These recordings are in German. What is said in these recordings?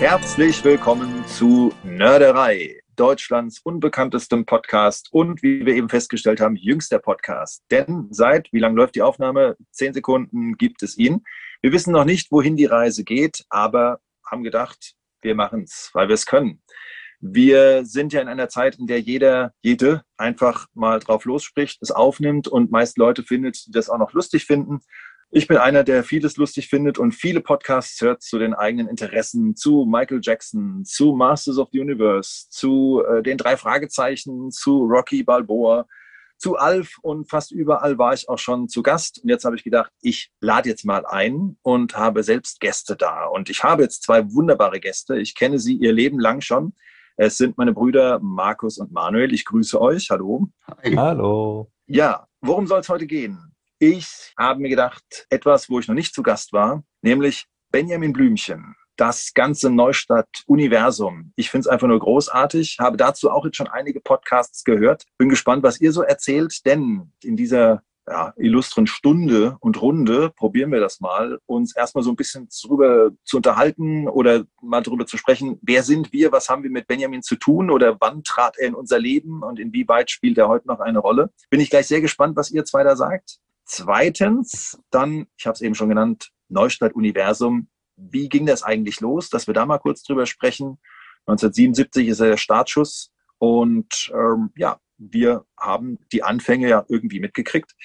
Herzlich willkommen zu Nörderei, Deutschlands unbekanntestem Podcast und wie wir eben festgestellt haben, jüngster Podcast. Denn seit, wie lange läuft die Aufnahme? Zehn Sekunden gibt es ihn. Wir wissen noch nicht, wohin die Reise geht, aber haben gedacht, wir machen es, weil wir es können. Wir sind ja in einer Zeit, in der jeder, jede einfach mal drauf losspricht, es aufnimmt und meist Leute findet, die das auch noch lustig finden. Ich bin einer, der vieles lustig findet und viele Podcasts hört zu den eigenen Interessen, zu Michael Jackson, zu Masters of the Universe, zu äh, den drei Fragezeichen, zu Rocky Balboa, zu Alf und fast überall war ich auch schon zu Gast. Und jetzt habe ich gedacht, ich lade jetzt mal ein und habe selbst Gäste da. Und ich habe jetzt zwei wunderbare Gäste. Ich kenne sie ihr Leben lang schon. Es sind meine Brüder Markus und Manuel. Ich grüße euch. Hallo. Hi. Hallo. Ja, worum soll es heute gehen? Ich habe mir gedacht, etwas, wo ich noch nicht zu Gast war, nämlich Benjamin Blümchen das ganze Neustadt-Universum. Ich finde es einfach nur großartig, habe dazu auch jetzt schon einige Podcasts gehört. Bin gespannt, was ihr so erzählt, denn in dieser ja, illustren Stunde und Runde probieren wir das mal, uns erstmal so ein bisschen darüber zu unterhalten oder mal darüber zu sprechen, wer sind wir, was haben wir mit Benjamin zu tun oder wann trat er in unser Leben und inwieweit spielt er heute noch eine Rolle. Bin ich gleich sehr gespannt, was ihr zwei da sagt. Zweitens, dann, ich habe es eben schon genannt, Neustadt-Universum. Wie ging das eigentlich los, dass wir da mal kurz drüber sprechen? 1977 ist er der Startschuss und ähm, ja, wir haben die Anfänge ja irgendwie mitgekriegt.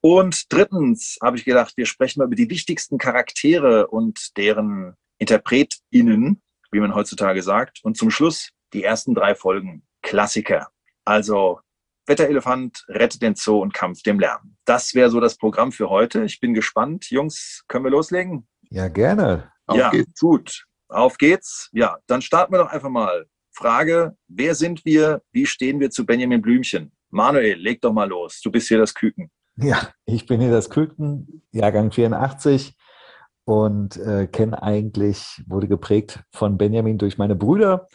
Und drittens habe ich gedacht, wir sprechen mal über die wichtigsten Charaktere und deren InterpretInnen, wie man heutzutage sagt. Und zum Schluss die ersten drei Folgen Klassiker. Also Wetterelefant, rettet den Zoo und Kampf dem Lärm. Das wäre so das Programm für heute. Ich bin gespannt. Jungs, können wir loslegen? Ja, gerne. Auf ja, geht's. gut. Auf geht's. Ja, dann starten wir doch einfach mal. Frage, wer sind wir? Wie stehen wir zu Benjamin Blümchen? Manuel, leg doch mal los. Du bist hier das Küken. Ja, ich bin hier das Küken, Jahrgang 84 und äh, kenne eigentlich, wurde geprägt von Benjamin durch meine Brüder.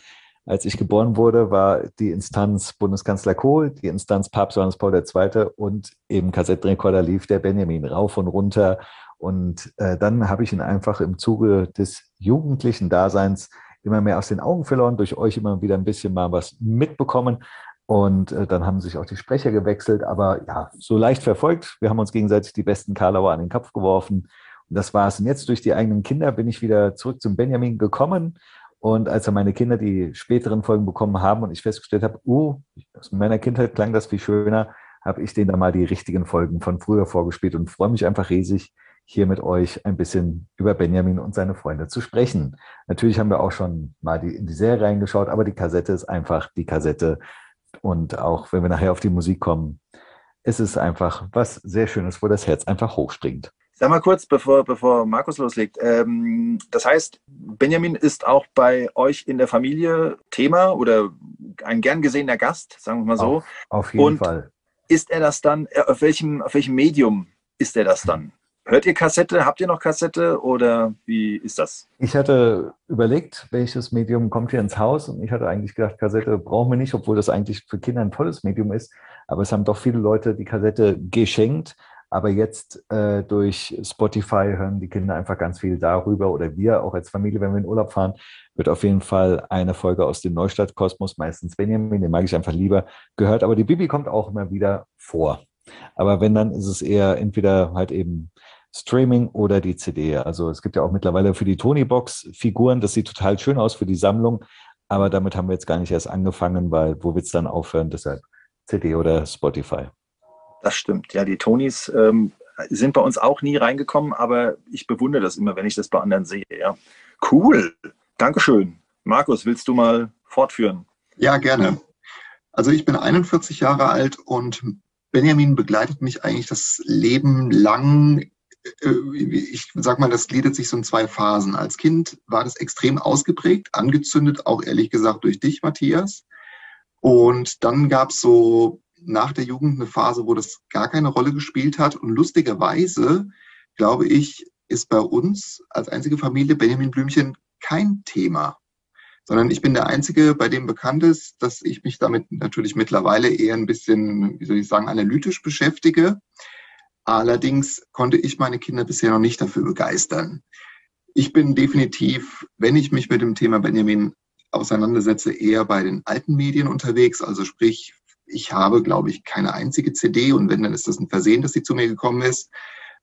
Als ich geboren wurde, war die Instanz Bundeskanzler Kohl, die Instanz Papst Johannes Paul II. und eben Kassettenrekorder lief der Benjamin rauf und runter. Und äh, dann habe ich ihn einfach im Zuge des jugendlichen Daseins immer mehr aus den Augen verloren, durch euch immer wieder ein bisschen mal was mitbekommen. Und äh, dann haben sich auch die Sprecher gewechselt, aber ja, so leicht verfolgt. Wir haben uns gegenseitig die besten Karlauer an den Kopf geworfen. Und das war's. Und jetzt durch die eigenen Kinder bin ich wieder zurück zum Benjamin gekommen. Und als dann meine Kinder die späteren Folgen bekommen haben und ich festgestellt habe, uh, aus meiner Kindheit klang das viel schöner, habe ich denen dann mal die richtigen Folgen von früher vorgespielt und freue mich einfach riesig, hier mit euch ein bisschen über Benjamin und seine Freunde zu sprechen. Natürlich haben wir auch schon mal die, in die Serie reingeschaut, aber die Kassette ist einfach die Kassette. Und auch wenn wir nachher auf die Musik kommen, es ist einfach was sehr Schönes, wo das Herz einfach hochspringt. Sag mal kurz, bevor, bevor Markus loslegt. Ähm, das heißt, Benjamin ist auch bei euch in der Familie Thema oder ein gern gesehener Gast, sagen wir mal so. Auf, auf jeden Und Fall. Ist er das dann, äh, auf welchem, auf welchem Medium ist er das dann? Hört ihr Kassette? Habt ihr noch Kassette oder wie ist das? Ich hatte überlegt, welches Medium kommt hier ins Haus und ich hatte eigentlich gedacht, Kassette brauchen wir nicht, obwohl das eigentlich für Kinder ein tolles Medium ist. Aber es haben doch viele Leute die Kassette geschenkt. Aber jetzt äh, durch Spotify hören die Kinder einfach ganz viel darüber oder wir auch als Familie, wenn wir in Urlaub fahren, wird auf jeden Fall eine Folge aus dem Neustadt-Kosmos, meistens Benjamin, den mag ich einfach lieber, gehört. Aber die Bibi kommt auch immer wieder vor. Aber wenn, dann ist es eher entweder halt eben Streaming oder die CD. Also es gibt ja auch mittlerweile für die Tony-Box Figuren, das sieht total schön aus für die Sammlung, aber damit haben wir jetzt gar nicht erst angefangen, weil wo wird es dann aufhören? Deshalb CD oder Spotify. Das stimmt. Ja, die Tonys ähm, sind bei uns auch nie reingekommen, aber ich bewundere das immer, wenn ich das bei anderen sehe. Ja. Cool. Dankeschön. Markus, willst du mal fortführen? Ja, gerne. Also ich bin 41 Jahre alt und Benjamin begleitet mich eigentlich das Leben lang äh, ich sag mal, das gliedert sich so in zwei Phasen. Als Kind war das extrem ausgeprägt, angezündet, auch ehrlich gesagt durch dich, Matthias. Und dann gab es so nach der Jugend eine Phase, wo das gar keine Rolle gespielt hat. Und lustigerweise, glaube ich, ist bei uns als einzige Familie Benjamin Blümchen kein Thema. Sondern ich bin der Einzige, bei dem bekannt ist, dass ich mich damit natürlich mittlerweile eher ein bisschen, wie soll ich sagen, analytisch beschäftige. Allerdings konnte ich meine Kinder bisher noch nicht dafür begeistern. Ich bin definitiv, wenn ich mich mit dem Thema Benjamin auseinandersetze, eher bei den alten Medien unterwegs. Also sprich, ich habe, glaube ich, keine einzige CD und wenn, dann ist das ein Versehen, dass sie zu mir gekommen ist.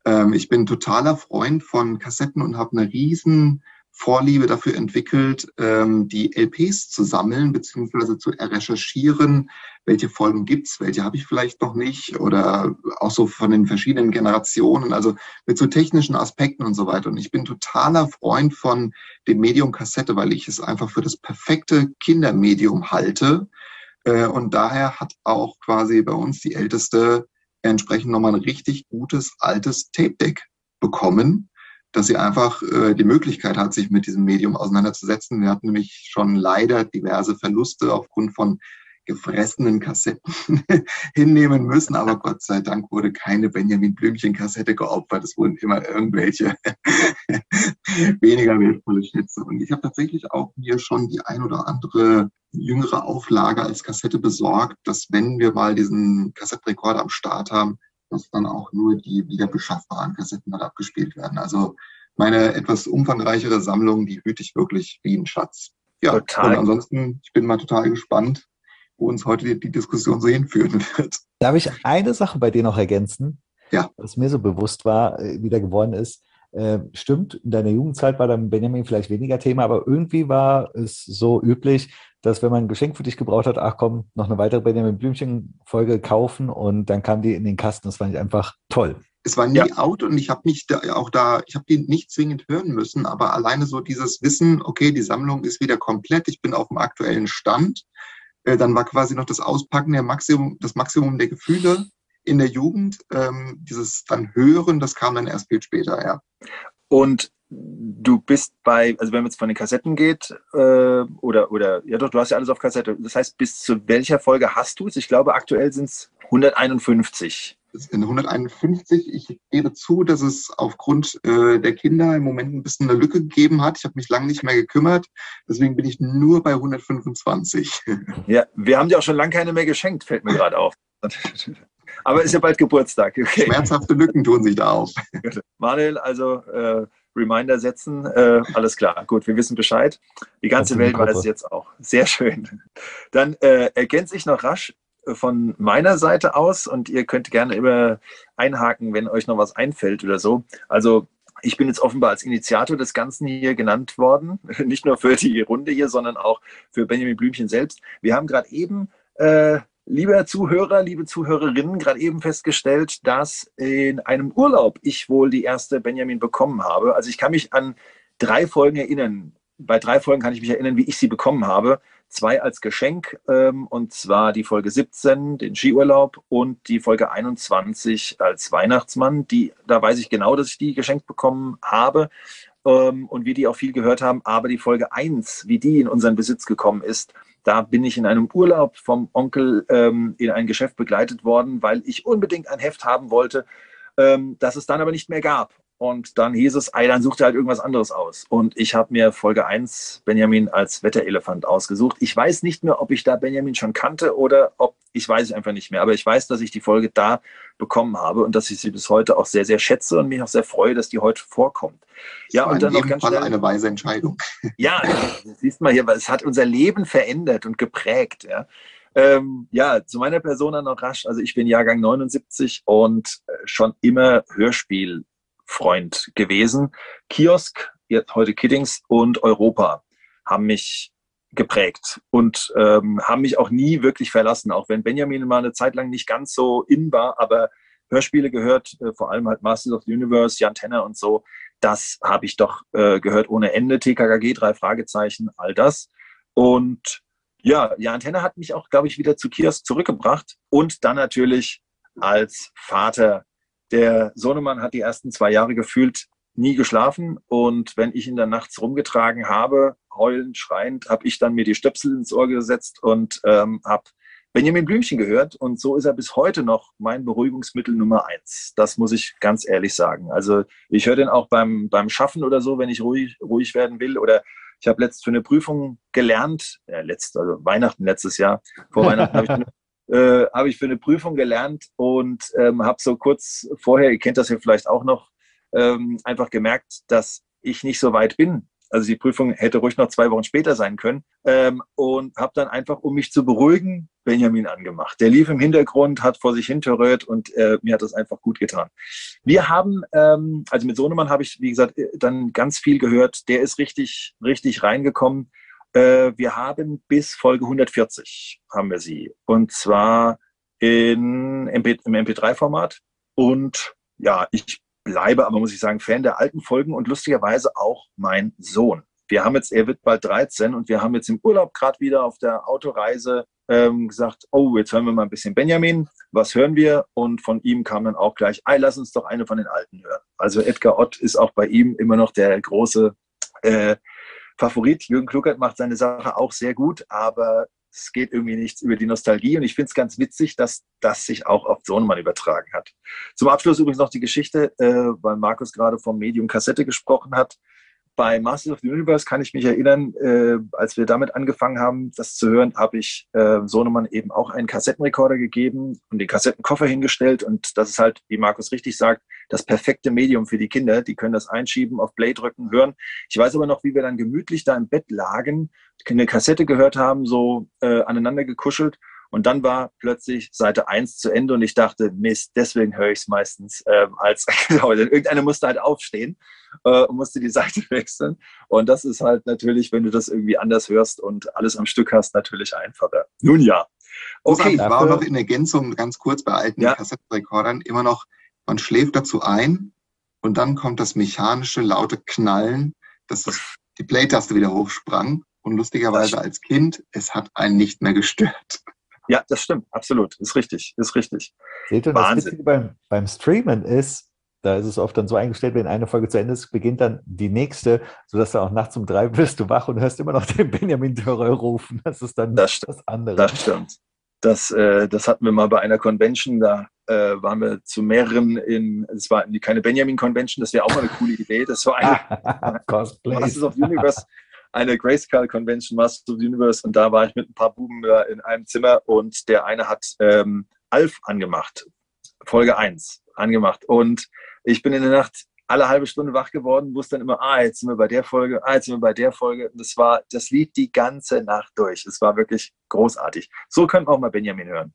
Ähm, ich bin totaler Freund von Kassetten und habe eine riesen Vorliebe dafür entwickelt, ähm, die LPs zu sammeln beziehungsweise zu recherchieren, welche Folgen gibt's, welche habe ich vielleicht noch nicht oder auch so von den verschiedenen Generationen, also mit so technischen Aspekten und so weiter. Und ich bin totaler Freund von dem Medium Kassette, weil ich es einfach für das perfekte Kindermedium halte. Äh, und daher hat auch quasi bei uns die Älteste entsprechend nochmal ein richtig gutes altes Tape-Deck bekommen dass sie einfach äh, die Möglichkeit hat, sich mit diesem Medium auseinanderzusetzen. Wir hatten nämlich schon leider diverse Verluste aufgrund von gefressenen Kassetten hinnehmen müssen. Aber Gott sei Dank wurde keine Benjamin Blümchen-Kassette geopfert. Es wurden immer irgendwelche weniger wertvolle Schätze. Und ich habe tatsächlich auch mir schon die ein oder andere jüngere Auflage als Kassette besorgt, dass wenn wir mal diesen Kassettenrekorder am Start haben, dass dann auch nur die wieder beschaffbaren Kassetten dann abgespielt werden. Also meine etwas umfangreichere Sammlung, die hüte ich wirklich wie ein Schatz. Ja, total. und ansonsten, ich bin mal total gespannt, wo uns heute die, die Diskussion so hinführen wird. Darf ich eine Sache bei dir noch ergänzen? Ja. Was mir so bewusst war, äh, wieder geworden ist, äh, stimmt, in deiner Jugendzeit war dann Benjamin vielleicht weniger Thema, aber irgendwie war es so üblich, dass wenn man ein Geschenk für dich gebraucht hat, ach komm, noch eine weitere Benjamin Blümchen-Folge kaufen und dann kam die in den Kasten. Das fand ich einfach toll. Es war nie ja. out und ich habe mich da auch da, ich habe die nicht zwingend hören müssen, aber alleine so dieses Wissen, okay, die Sammlung ist wieder komplett, ich bin auf dem aktuellen Stand. Äh, dann war quasi noch das Auspacken der Maximum, das Maximum der Gefühle in der Jugend. Ähm, dieses dann Hören, das kam dann erst viel später, ja. Und du bist bei, also wenn man jetzt von den Kassetten geht, äh, oder, oder, ja doch, du hast ja alles auf Kassette. Das heißt, bis zu welcher Folge hast du es? Ich glaube, aktuell sind es 151. Das sind 151. Ich gebe zu, dass es aufgrund äh, der Kinder im Moment ein bisschen eine Lücke gegeben hat. Ich habe mich lange nicht mehr gekümmert. Deswegen bin ich nur bei 125. Ja, wir haben dir auch schon lange keine mehr geschenkt, fällt mir gerade auf. Aber ist ja bald Geburtstag. Okay. Schmerzhafte Lücken tun sich da auf. Manuel, also äh, Reminder setzen. Äh, alles klar, gut, wir wissen Bescheid. Die ganze Welt weiß es jetzt auch. Sehr schön. Dann äh, ergänze ich noch rasch äh, von meiner Seite aus und ihr könnt gerne immer einhaken, wenn euch noch was einfällt oder so. Also ich bin jetzt offenbar als Initiator des Ganzen hier genannt worden, nicht nur für die Runde hier, sondern auch für Benjamin Blümchen selbst. Wir haben gerade eben äh, Lieber Zuhörer, liebe Zuhörerinnen, gerade eben festgestellt, dass in einem Urlaub ich wohl die erste Benjamin bekommen habe. Also ich kann mich an drei Folgen erinnern. Bei drei Folgen kann ich mich erinnern, wie ich sie bekommen habe. Zwei als Geschenk, ähm, und zwar die Folge 17, den Skiurlaub, und die Folge 21 als Weihnachtsmann. Die, da weiß ich genau, dass ich die geschenkt bekommen habe ähm, und wir die auch viel gehört haben. Aber die Folge 1, wie die in unseren Besitz gekommen ist, da bin ich in einem Urlaub vom Onkel ähm, in ein Geschäft begleitet worden, weil ich unbedingt ein Heft haben wollte, ähm, das es dann aber nicht mehr gab. Und dann hieß es, ey, dann sucht er halt irgendwas anderes aus. Und ich habe mir Folge 1 Benjamin als Wetterelefant ausgesucht. Ich weiß nicht mehr, ob ich da Benjamin schon kannte oder ob, ich weiß es einfach nicht mehr. Aber ich weiß, dass ich die Folge da bekommen habe und dass ich sie bis heute auch sehr, sehr schätze und mich auch sehr freue, dass die heute vorkommt. Ja, und dann noch ganz Fall schnell, eine weise Entscheidung. Ja, siehst mal hier, es hat unser Leben verändert und geprägt. Ja. Ähm, ja, zu meiner Person dann noch rasch. Also ich bin Jahrgang 79 und äh, schon immer Hörspiel Freund gewesen. Kiosk, jetzt heute Kiddings und Europa haben mich geprägt und ähm, haben mich auch nie wirklich verlassen, auch wenn Benjamin mal eine Zeit lang nicht ganz so in war, aber Hörspiele gehört, äh, vor allem halt Masters of the Universe, Jan Tenner und so, das habe ich doch äh, gehört ohne Ende, TKKG, drei Fragezeichen, all das. Und ja, Jan Tenner hat mich auch, glaube ich, wieder zu Kiosk zurückgebracht und dann natürlich als Vater der Sohnemann hat die ersten zwei Jahre gefühlt nie geschlafen und wenn ich ihn dann nachts rumgetragen habe, heulend, schreiend, habe ich dann mir die Stöpsel ins Ohr gesetzt und ähm, habe Benjamin Blümchen gehört und so ist er bis heute noch mein Beruhigungsmittel Nummer eins. Das muss ich ganz ehrlich sagen. Also ich höre den auch beim, beim Schaffen oder so, wenn ich ruhig, ruhig werden will oder ich habe letzt für eine Prüfung gelernt, ja, letzt, also Weihnachten letztes Jahr, vor Weihnachten habe ich eine äh, habe ich für eine Prüfung gelernt und ähm, habe so kurz vorher, ihr kennt das ja vielleicht auch noch, ähm, einfach gemerkt, dass ich nicht so weit bin. Also die Prüfung hätte ruhig noch zwei Wochen später sein können. Ähm, und habe dann einfach, um mich zu beruhigen, Benjamin angemacht. Der lief im Hintergrund, hat vor sich hinterrührt und äh, mir hat das einfach gut getan. Wir haben, ähm, also mit Sohnemann habe ich, wie gesagt, äh, dann ganz viel gehört. Der ist richtig, richtig reingekommen. Äh, wir haben bis Folge 140 haben wir sie. Und zwar in MP, im MP3-Format. Und ja, ich bleibe aber, muss ich sagen, Fan der alten Folgen und lustigerweise auch mein Sohn. Wir haben jetzt, er wird bald 13 und wir haben jetzt im Urlaub gerade wieder auf der Autoreise ähm, gesagt, oh, jetzt hören wir mal ein bisschen Benjamin, was hören wir? Und von ihm kam dann auch gleich, ey, lass uns doch eine von den Alten hören. Also Edgar Ott ist auch bei ihm immer noch der große äh, Favorit. Jürgen Kluckert macht seine Sache auch sehr gut, aber es geht irgendwie nichts über die Nostalgie. Und ich finde es ganz witzig, dass das sich auch auf Sohnemann übertragen hat. Zum Abschluss übrigens noch die Geschichte, äh, weil Markus gerade vom Medium Kassette gesprochen hat bei Masters of the Universe kann ich mich erinnern, äh, als wir damit angefangen haben, das zu hören, habe ich äh, Sohnemann eben auch einen Kassettenrekorder gegeben und den Kassettenkoffer hingestellt. Und das ist halt, wie Markus richtig sagt, das perfekte Medium für die Kinder. Die können das einschieben, auf Play drücken, hören. Ich weiß aber noch, wie wir dann gemütlich da im Bett lagen, eine Kassette gehört haben, so äh, aneinander gekuschelt und dann war plötzlich Seite 1 zu Ende und ich dachte, Mist, deswegen höre ich es meistens ähm, als, genau, denn irgendeiner musste halt aufstehen äh, und musste die Seite wechseln. Und das ist halt natürlich, wenn du das irgendwie anders hörst und alles am Stück hast, natürlich einfacher. Nun ja. Okay. Ich war noch in Ergänzung ganz kurz bei alten ja. Kassettenrekordern immer noch, man schläft dazu ein und dann kommt das mechanische, laute Knallen, dass das, die Play-Taste wieder hochsprang. Und lustigerweise als Kind, es hat einen nicht mehr gestört. Ja, das stimmt, absolut. Ist richtig, ist richtig. Seht ihr, Wahnsinn. das Witzige beim, beim Streamen ist, da ist es oft dann so eingestellt, wenn eine Folge zu Ende ist, beginnt dann die nächste, sodass du auch nachts um drei bist du wach und hörst immer noch den Benjamin Dörrer rufen. Das ist dann das, das andere. Das stimmt. Das, äh, das hatten wir mal bei einer Convention, da äh, waren wir zu mehreren in, es war keine Benjamin Convention, das wäre auch mal eine coole Idee. Das war eine Cosplay. Masters of Universe eine Grayscale Convention Masters of the Universe und da war ich mit ein paar Buben in einem Zimmer und der eine hat ähm, Alf angemacht, Folge 1 angemacht und ich bin in der Nacht alle halbe Stunde wach geworden, wusste dann immer, ah, jetzt sind wir bei der Folge, ah, jetzt sind wir bei der Folge. Und das war, das lief die ganze Nacht durch. Es war wirklich großartig. So können wir auch mal Benjamin hören.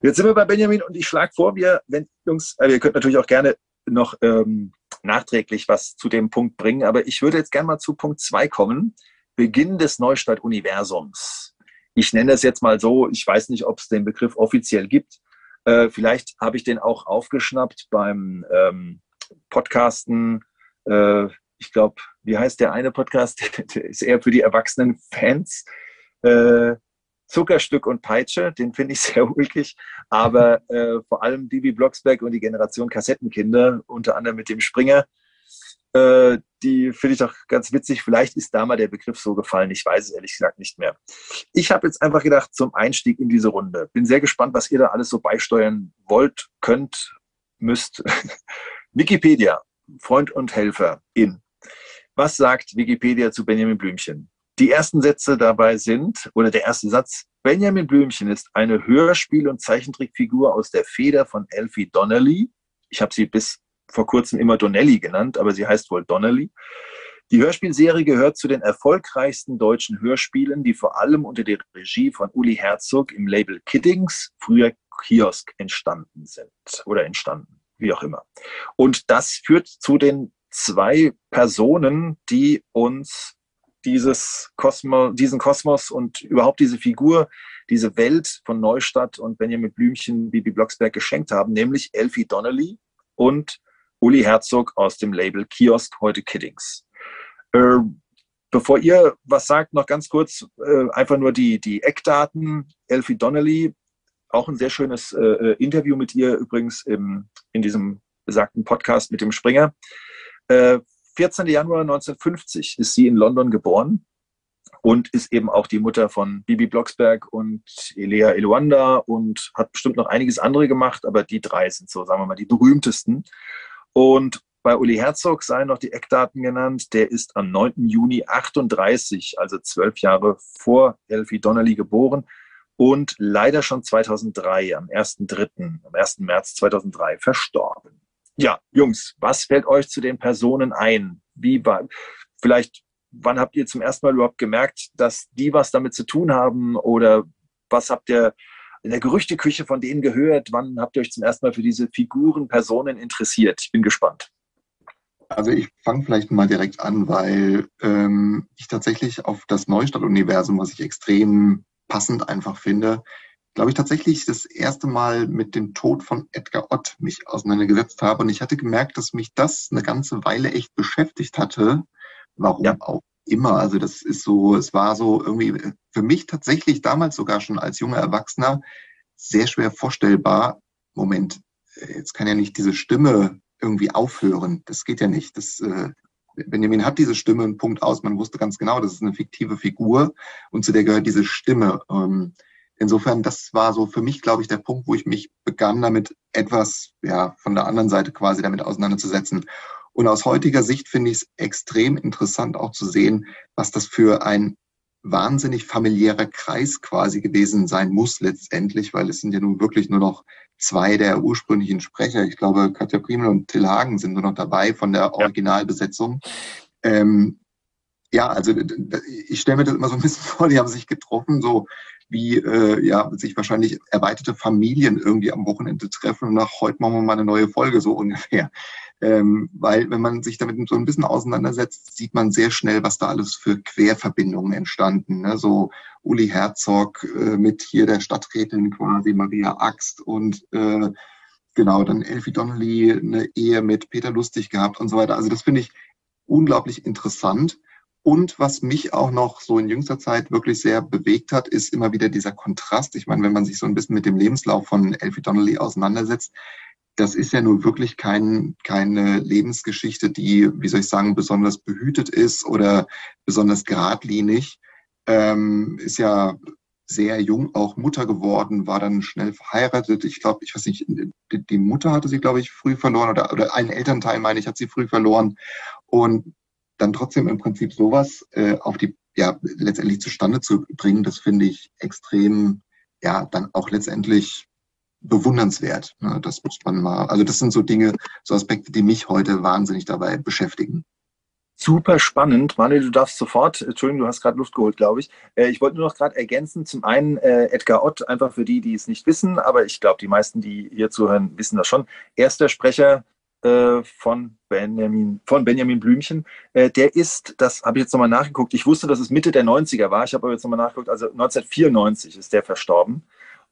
Jetzt sind wir bei Benjamin und ich schlage vor, wir, wenn Jungs, äh, ihr könnt natürlich auch gerne noch ähm, nachträglich was zu dem Punkt bringen. Aber ich würde jetzt gerne mal zu Punkt zwei kommen. Beginn des Neustadt-Universums. Ich nenne das jetzt mal so. Ich weiß nicht, ob es den Begriff offiziell gibt. Äh, vielleicht habe ich den auch aufgeschnappt beim ähm, Podcasten. Äh, ich glaube, wie heißt der eine Podcast? der ist eher für die erwachsenen Fans. Äh, Zuckerstück und Peitsche, den finde ich sehr ulkig. Aber äh, vor allem Bibi Blocksberg und die Generation Kassettenkinder, unter anderem mit dem Springer, äh, die finde ich doch ganz witzig. Vielleicht ist da mal der Begriff so gefallen. Ich weiß es ehrlich gesagt nicht mehr. Ich habe jetzt einfach gedacht, zum Einstieg in diese Runde. Bin sehr gespannt, was ihr da alles so beisteuern wollt, könnt, müsst. Wikipedia, Freund und Helfer in. Was sagt Wikipedia zu Benjamin Blümchen? Die ersten Sätze dabei sind, oder der erste Satz, Benjamin Blümchen ist eine Hörspiel- und Zeichentrickfigur aus der Feder von Elfie Donnelly. Ich habe sie bis vor kurzem immer Donnelly genannt, aber sie heißt wohl Donnelly. Die Hörspielserie gehört zu den erfolgreichsten deutschen Hörspielen, die vor allem unter der Regie von Uli Herzog im Label Kiddings, früher Kiosk, entstanden sind oder entstanden, wie auch immer. Und das führt zu den zwei Personen, die uns dieses Kosmos, diesen Kosmos und überhaupt diese Figur, diese Welt von Neustadt und Benjamin Blümchen, Bibi Blocksberg geschenkt haben, nämlich Elfie Donnelly und Uli Herzog aus dem Label Kiosk, heute Kiddings. Äh, bevor ihr was sagt, noch ganz kurz äh, einfach nur die, die Eckdaten. Elfie Donnelly, auch ein sehr schönes äh, äh Interview mit ihr übrigens im, in diesem besagten Podcast mit dem Springer. Äh, 14. Januar 1950 ist sie in London geboren und ist eben auch die Mutter von Bibi Blocksberg und Elea Eluanda und hat bestimmt noch einiges andere gemacht, aber die drei sind so, sagen wir mal, die berühmtesten. Und bei Uli Herzog seien noch die Eckdaten genannt. Der ist am 9. Juni 38, also zwölf Jahre vor Elfie Donnelly geboren und leider schon 2003, am 1.3., am 1. März 2003 verstorben. Ja, Jungs, was fällt euch zu den Personen ein? wie war, vielleicht, wann habt ihr zum ersten Mal überhaupt gemerkt, dass die was damit zu tun haben oder was habt ihr in der Gerüchteküche von denen gehört? Wann habt ihr euch zum ersten Mal für diese Figuren, Personen interessiert? Ich bin gespannt. Also ich fange vielleicht mal direkt an, weil ähm, ich tatsächlich auf das Neustadt-Universum, was ich extrem passend einfach finde, glaube ich tatsächlich das erste Mal mit dem Tod von Edgar Ott mich auseinandergesetzt habe. Und ich hatte gemerkt, dass mich das eine ganze Weile echt beschäftigt hatte. Warum ja. auch immer. Also das ist so, es war so irgendwie für mich tatsächlich damals sogar schon als junger Erwachsener sehr schwer vorstellbar. Moment, jetzt kann ja nicht diese Stimme irgendwie aufhören. Das geht ja nicht. Das, äh, Benjamin hat diese Stimme, einen Punkt aus. Man wusste ganz genau, das ist eine fiktive Figur und zu der gehört diese Stimme. Ähm, insofern, das war so für mich, glaube ich, der Punkt, wo ich mich begann, damit etwas ja von der anderen Seite quasi damit auseinanderzusetzen. Und aus heutiger Sicht finde ich es extrem interessant auch zu sehen, was das für ein wahnsinnig familiärer Kreis quasi gewesen sein muss letztendlich, weil es sind ja nun wirklich nur noch zwei der ursprünglichen Sprecher. Ich glaube, Katja Primel und Till Hagen sind nur noch dabei von der Originalbesetzung. Ja. Ähm, ja, also ich stelle mir das immer so ein bisschen vor, die haben sich getroffen, so wie äh, ja sich wahrscheinlich erweiterte Familien irgendwie am Wochenende treffen und nach heute machen wir mal eine neue Folge, so ungefähr. Ähm, weil wenn man sich damit so ein bisschen auseinandersetzt, sieht man sehr schnell, was da alles für Querverbindungen entstanden. Ne? So Uli Herzog äh, mit hier der Stadträtin quasi Maria Axt und äh, genau, dann Elfie Donnelly eine Ehe mit Peter Lustig gehabt und so weiter. Also das finde ich unglaublich interessant. Und was mich auch noch so in jüngster Zeit wirklich sehr bewegt hat, ist immer wieder dieser Kontrast. Ich meine, wenn man sich so ein bisschen mit dem Lebenslauf von Elfie Donnelly auseinandersetzt, das ist ja nun wirklich kein, keine Lebensgeschichte, die, wie soll ich sagen, besonders behütet ist oder besonders geradlinig. Ähm, ist ja sehr jung auch Mutter geworden, war dann schnell verheiratet. Ich glaube, ich weiß nicht, die, die Mutter hatte sie, glaube ich, früh verloren oder, oder einen Elternteil, meine ich, hat sie früh verloren. Und dann trotzdem im Prinzip sowas äh, auf die, ja, letztendlich zustande zu bringen, das finde ich extrem, ja, dann auch letztendlich bewundernswert. Ne? Das muss man mal, also das sind so Dinge, so Aspekte, die mich heute wahnsinnig dabei beschäftigen. Super spannend. Manuel, du darfst sofort, Entschuldigung, du hast gerade Luft geholt, glaube ich. Äh, ich wollte nur noch gerade ergänzen, zum einen äh, Edgar Ott, einfach für die, die es nicht wissen, aber ich glaube, die meisten, die hier zuhören, wissen das schon. Erster Sprecher äh, von Benjamin, von Benjamin Blümchen. Äh, der ist, das habe ich jetzt nochmal nachgeguckt, ich wusste, dass es Mitte der 90er war, ich habe aber jetzt nochmal nachgeguckt, also 1994 ist der verstorben.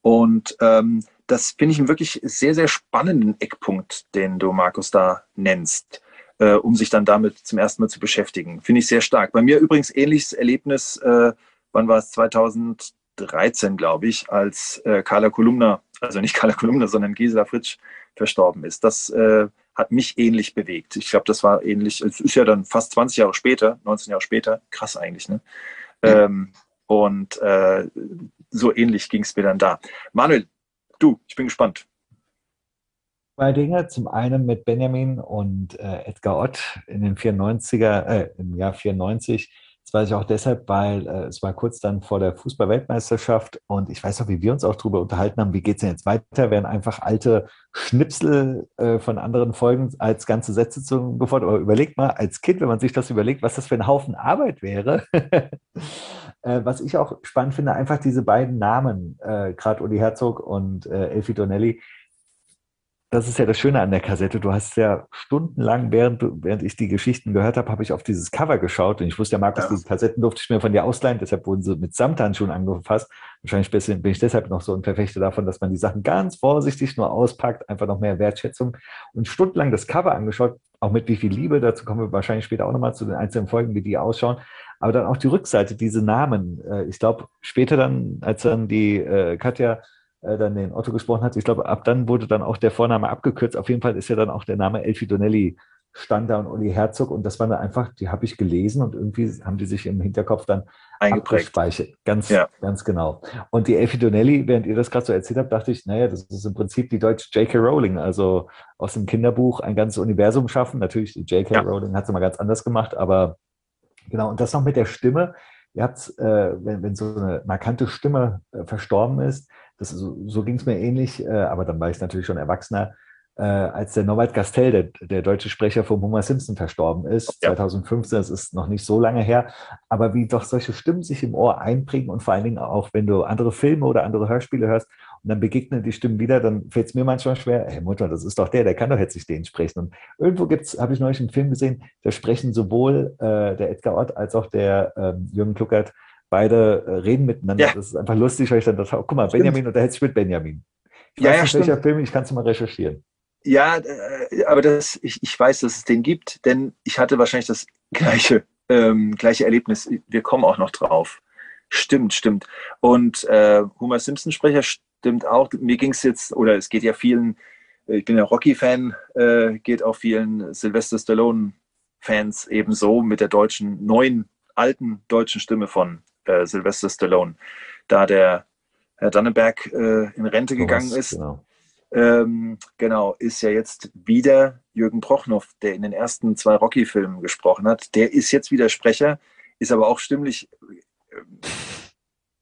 Und ähm, das finde ich einen wirklich sehr, sehr spannenden Eckpunkt, den du, Markus, da nennst, äh, um sich dann damit zum ersten Mal zu beschäftigen. Finde ich sehr stark. Bei mir übrigens ähnliches Erlebnis, äh, wann war es? 2013, glaube ich, als äh, Carla Kolumna, also nicht Carla Kolumna, sondern Gisela Fritsch verstorben ist. Das äh, hat mich ähnlich bewegt. Ich glaube, das war ähnlich, es ist ja dann fast 20 Jahre später, 19 Jahre später, krass eigentlich, ne? Ja. Ähm, und äh, so ähnlich ging es mir dann da. Manuel, Du, ich bin gespannt. Zwei Dinge. Zum einen mit Benjamin und äh, Edgar Ott in den 94er, äh, im Jahr 94. Das weiß ich auch deshalb, weil äh, es war kurz dann vor der Fußball-Weltmeisterschaft und ich weiß auch, wie wir uns auch darüber unterhalten haben, wie geht es denn jetzt weiter? Werden einfach alte Schnipsel äh, von anderen Folgen als ganze Sätze zu gefordert. Aber überlegt mal, als Kind, wenn man sich das überlegt, was das für ein Haufen Arbeit wäre. Äh, was ich auch spannend finde, einfach diese beiden Namen, äh, gerade Uli Herzog und äh, Elfie Donnelly, das ist ja das Schöne an der Kassette. Du hast ja stundenlang, während, während ich die Geschichten gehört habe, habe ich auf dieses Cover geschaut und ich wusste ja, Markus, ja. diese Kassetten durfte ich mir von dir ausleihen, deshalb wurden sie mit Samthandschuhen angefasst. Wahrscheinlich bin ich deshalb noch so ein Verfechter davon, dass man die Sachen ganz vorsichtig nur auspackt, einfach noch mehr Wertschätzung und stundenlang das Cover angeschaut, auch mit wie viel Liebe, dazu kommen wir wahrscheinlich später auch nochmal zu den einzelnen Folgen, wie die ausschauen, aber dann auch die Rückseite, diese Namen. Äh, ich glaube, später dann, als dann die äh, Katja dann den Otto gesprochen hat, ich glaube, ab dann wurde dann auch der Vorname abgekürzt. Auf jeden Fall ist ja dann auch der Name Elfie Donnelly stand da und Uli Herzog und das war dann einfach, die habe ich gelesen und irgendwie haben die sich im Hinterkopf dann eingespeichert. Ganz, ja. ganz genau. Und die Elfie Donnelly, während ihr das gerade so erzählt habt, dachte ich, naja, das ist im Prinzip die deutsche J.K. Rowling, also aus dem Kinderbuch ein ganzes Universum schaffen. Natürlich, die J.K. Ja. Rowling hat es mal ganz anders gemacht, aber Genau, und das noch mit der Stimme. Ihr habt, äh, wenn, wenn so eine markante Stimme äh, verstorben ist, das, so, so ging es mir ähnlich, äh, aber dann war ich natürlich schon Erwachsener. äh, als der Norbert Gastel, der, der deutsche Sprecher von Homer Simpson, verstorben ist, ja. 2015, das ist noch nicht so lange her, aber wie doch solche Stimmen sich im Ohr einprägen und vor allen Dingen auch, wenn du andere Filme oder andere Hörspiele hörst und dann begegnen die Stimmen wieder, dann fällt es mir manchmal schwer, hey Mutter, das ist doch der, der kann doch jetzt nicht den sprechen. Und irgendwo gibt's, habe ich neulich einen Film gesehen, da sprechen sowohl äh, der Edgar Ott als auch der ähm, Jürgen Kluckert beide äh, reden miteinander. Ja. Das ist einfach lustig, weil ich dann dachte, oh, guck mal, Stimmt. Benjamin unterhält sich mit Benjamin. Ich ja, weiß ja, nicht, welcher Film, ich kann es mal recherchieren. Ja, äh, aber das, ich, ich weiß, dass es den gibt, denn ich hatte wahrscheinlich das gleiche, ähm, gleiche Erlebnis. Wir kommen auch noch drauf. Stimmt, stimmt. Und äh, Homer Simpson-Sprecher stimmt auch. Mir ging es jetzt, oder es geht ja vielen, ich bin ja Rocky-Fan, äh, geht auch vielen Sylvester Stallone-Fans ebenso mit der deutschen, neuen, alten deutschen Stimme von äh, Sylvester Stallone. Da der Herr Dannenberg äh, in Rente gegangen ist. Genau ähm, genau, ist ja jetzt wieder Jürgen Prochnow, der in den ersten zwei Rocky-Filmen gesprochen hat. Der ist jetzt wieder Sprecher, ist aber auch stimmlich äh,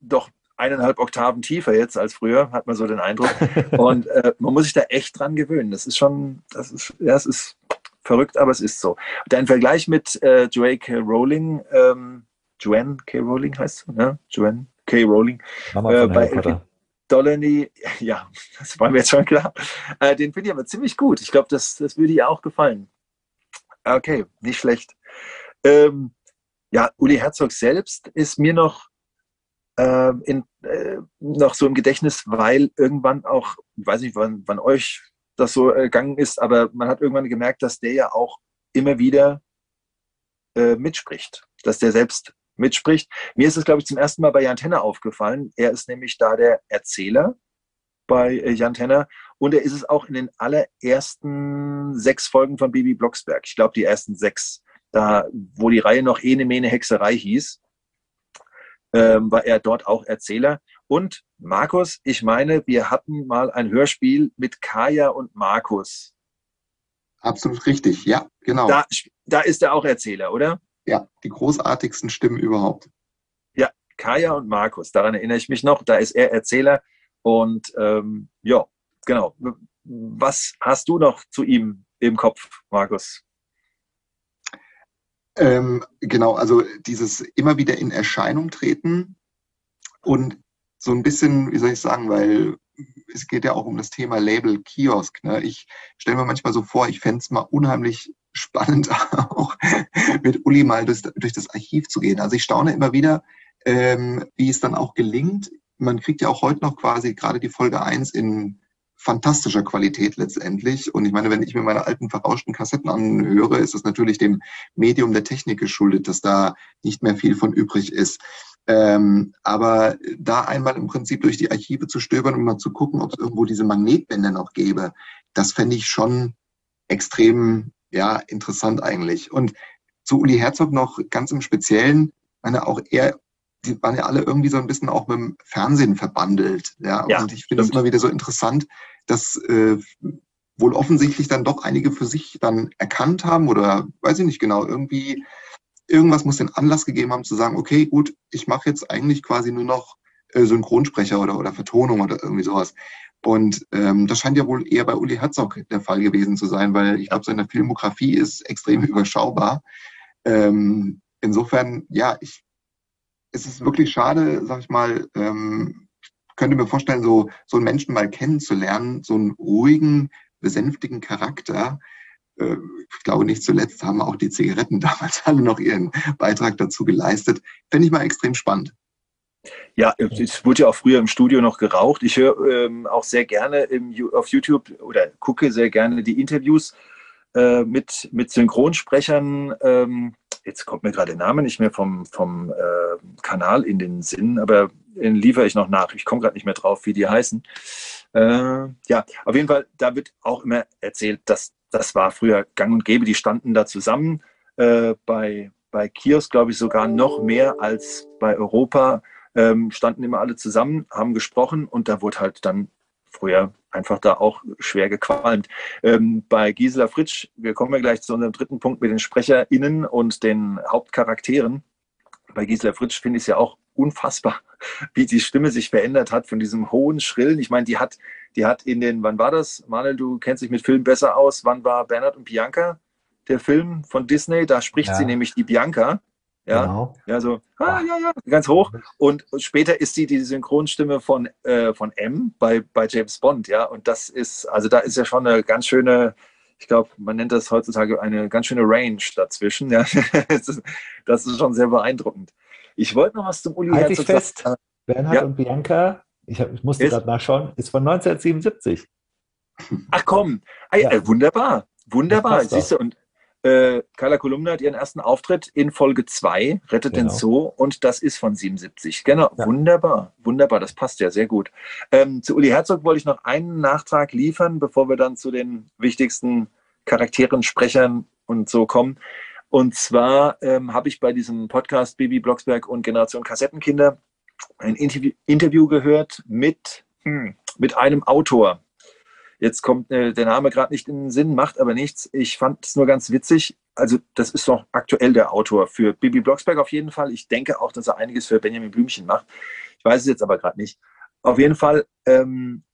doch eineinhalb Oktaven tiefer jetzt als früher, hat man so den Eindruck. Und äh, man muss sich da echt dran gewöhnen. Das ist schon, das ist, ja, es ist verrückt, aber es ist so. Dein Vergleich mit äh, K. Rowling, ähm, Joanne K. Rowling heißt sie, ne? Joanne K. Rowling. Mama äh, bei, Dolany, ja, das war mir jetzt schon klar. Äh, den finde ich aber ziemlich gut. Ich glaube, das, das würde ihr auch gefallen. Okay, nicht schlecht. Ähm, ja, Uli Herzog selbst ist mir noch, äh, in, äh, noch so im Gedächtnis, weil irgendwann auch, ich weiß nicht, wann, wann euch das so ergangen ist, aber man hat irgendwann gemerkt, dass der ja auch immer wieder äh, mitspricht, dass der selbst mitspricht. Mir ist es, glaube ich, zum ersten Mal bei Jan Tenner aufgefallen. Er ist nämlich da der Erzähler bei äh, Jan Tenner und er ist es auch in den allerersten sechs Folgen von Bibi Blocksberg. Ich glaube, die ersten sechs, da, wo die Reihe noch Ene Mene Hexerei hieß, ähm, war er dort auch Erzähler. Und Markus, ich meine, wir hatten mal ein Hörspiel mit Kaya und Markus. Absolut richtig, ja, genau. Da, da ist er auch Erzähler, oder? Ja, die großartigsten Stimmen überhaupt. Ja, Kaya und Markus, daran erinnere ich mich noch. Da ist er Erzähler. Und ähm, ja, genau. Was hast du noch zu ihm im Kopf, Markus? Ähm, genau, also dieses immer wieder in Erscheinung treten und so ein bisschen, wie soll ich sagen, weil es geht ja auch um das Thema Label Kiosk. Ne? Ich stelle mir manchmal so vor, ich fände es mal unheimlich spannend, auch mit Uli mal durch, durch, das Archiv zu gehen. Also ich staune immer wieder, ähm, wie es dann auch gelingt. Man kriegt ja auch heute noch quasi gerade die Folge 1 in fantastischer Qualität letztendlich. Und ich meine, wenn ich mir meine alten verrauschten Kassetten anhöre, ist es natürlich dem Medium der Technik geschuldet, dass da nicht mehr viel von übrig ist. Ähm, aber da einmal im Prinzip durch die Archive zu stöbern und mal zu gucken, ob es irgendwo diese Magnetbänder noch gäbe, das fände ich schon extrem ja, interessant eigentlich. Und zu Uli Herzog noch ganz im Speziellen, meine auch er, die waren ja alle irgendwie so ein bisschen auch mit dem Fernsehen verbandelt. Ja, ja und ich finde es immer wieder so interessant, dass äh, wohl offensichtlich dann doch einige für sich dann erkannt haben oder weiß ich nicht genau, irgendwie irgendwas muss den Anlass gegeben haben zu sagen, okay, gut, ich mache jetzt eigentlich quasi nur noch äh, Synchronsprecher oder, oder Vertonung oder irgendwie sowas. Und ähm, das scheint ja wohl eher bei Uli Herzog der Fall gewesen zu sein, weil ich glaube, seine Filmografie ist extrem überschaubar. Ähm, insofern, ja, ich, es ist wirklich schade, sag ich mal, ähm, könnte mir vorstellen, so, so einen Menschen mal kennenzulernen, so einen ruhigen, besänftigen Charakter. Äh, ich glaube, nicht zuletzt haben auch die Zigaretten damals alle noch ihren Beitrag dazu geleistet. Fände ich mal extrem spannend. Ja, es wurde ja auch früher im Studio noch geraucht. Ich höre ähm, auch sehr gerne im, auf YouTube oder gucke sehr gerne die Interviews äh, mit, mit Synchronsprechern. Ähm, jetzt kommt mir gerade der Name nicht mehr vom, vom äh, Kanal in den Sinn, aber den liefere ich noch nach. Ich komme gerade nicht mehr drauf, wie die heißen. Äh, ja, auf jeden Fall, da wird auch immer erzählt, dass das war früher gang und gäbe. Die standen da zusammen. Äh, bei, bei Kiosk, glaube ich, sogar noch mehr als bei Europa ähm, standen immer alle zusammen, haben gesprochen und da wurde halt dann früher einfach da auch schwer gequalmt. Ähm, bei Gisela Fritsch, wir kommen ja gleich zu unserem dritten Punkt mit den SprecherInnen und den Hauptcharakteren. bei Gisela Fritsch finde ich es ja auch unfassbar, wie die Stimme sich verändert hat von diesem hohen, schrillen. Ich meine, die hat, die hat in den, wann war das? Manuel, du kennst dich mit Filmen besser aus. Wann war Bernhard und Bianca? Der Film von Disney, da spricht ja. sie nämlich die Bianca. Ja, genau. ja, so, ah, ja, ja, ganz hoch. Und später ist sie die Synchronstimme von, äh, von M bei, bei James Bond, ja. Und das ist, also da ist ja schon eine ganz schöne, ich glaube, man nennt das heutzutage eine ganz schöne Range dazwischen. Ja. das ist schon sehr beeindruckend. Ich wollte noch was zum Uli halt Herzog fest. sagen. Bernhard ja. und Bianca, ich, hab, ich musste gerade nachschauen, ist von 1977. Ach komm, ah, ja. äh, wunderbar, wunderbar. Siehst du, und äh, Carla Kolumna hat ihren ersten Auftritt in Folge 2, Rettet genau. den Zoo, und das ist von 77. Genau, ja. wunderbar, wunderbar, das passt ja sehr gut. Ähm, zu Uli Herzog wollte ich noch einen Nachtrag liefern, bevor wir dann zu den wichtigsten Charakteren, Sprechern und so kommen. Und zwar ähm, habe ich bei diesem Podcast Baby Blocksberg und Generation Kassettenkinder ein Interview, Interview gehört mit, hm, mit einem Autor. Jetzt kommt äh, der Name gerade nicht in den Sinn, macht aber nichts. Ich fand es nur ganz witzig. Also, das ist doch aktuell der Autor für Bibi Blocksberg auf jeden Fall. Ich denke auch, dass er einiges für Benjamin Blümchen macht. Ich weiß es jetzt aber gerade nicht. Auf jeden Fall ähm,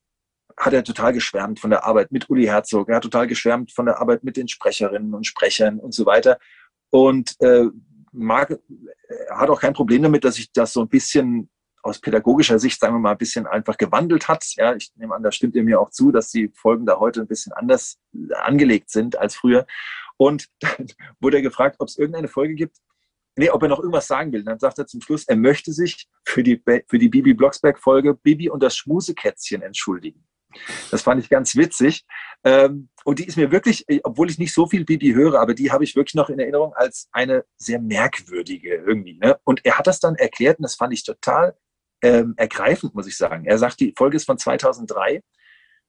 hat er total geschwärmt von der Arbeit mit Uli Herzog. Er hat total geschwärmt von der Arbeit mit den Sprecherinnen und Sprechern und so weiter. Und äh, mag, hat auch kein Problem damit, dass ich das so ein bisschen aus pädagogischer Sicht, sagen wir mal, ein bisschen einfach gewandelt hat. Ja, ich nehme an, da stimmt ihr mir auch zu, dass die Folgen da heute ein bisschen anders angelegt sind als früher. Und dann wurde er gefragt, ob es irgendeine Folge gibt, nee, ob er noch irgendwas sagen will. Dann sagt er zum Schluss, er möchte sich für die, für die Bibi Blocksberg-Folge Bibi und das Schmusekätzchen entschuldigen. Das fand ich ganz witzig. Ähm, und die ist mir wirklich, äh, obwohl ich nicht so viel Bibi höre, aber die habe ich wirklich noch in Erinnerung als eine sehr merkwürdige irgendwie. Ne? Und er hat das dann erklärt und das fand ich total ähm, ergreifend, muss ich sagen. Er sagt, die Folge ist von 2003.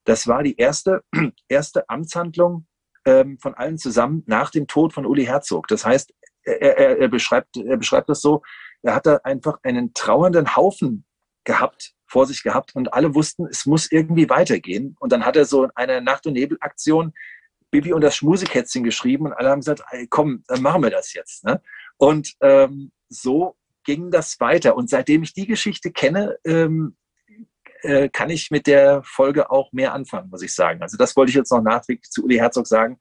Das war die erste, erste Amtshandlung ähm, von allen zusammen nach dem Tod von Uli Herzog. Das heißt, er, er, er, beschreibt, er beschreibt das so, er hatte einfach einen trauernden Haufen gehabt, vor sich gehabt und alle wussten, es muss irgendwie weitergehen. Und dann hat er so eine Nacht- und Nebel-Aktion Bibi und das Schmusekätzchen geschrieben und alle haben gesagt, komm, dann machen wir das jetzt. Ne? Und ähm, so ging das weiter. Und seitdem ich die Geschichte kenne, ähm, äh, kann ich mit der Folge auch mehr anfangen, muss ich sagen. Also das wollte ich jetzt noch nachträglich zu Uli Herzog sagen.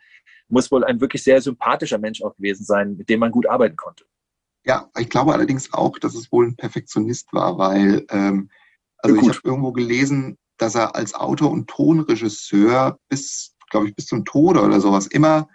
Muss wohl ein wirklich sehr sympathischer Mensch auch gewesen sein, mit dem man gut arbeiten konnte. Ja, ich glaube allerdings auch, dass es wohl ein Perfektionist war, weil ähm, also ja, ich habe irgendwo gelesen, dass er als Autor und Tonregisseur bis, glaube ich, bis zum Tode oder sowas immer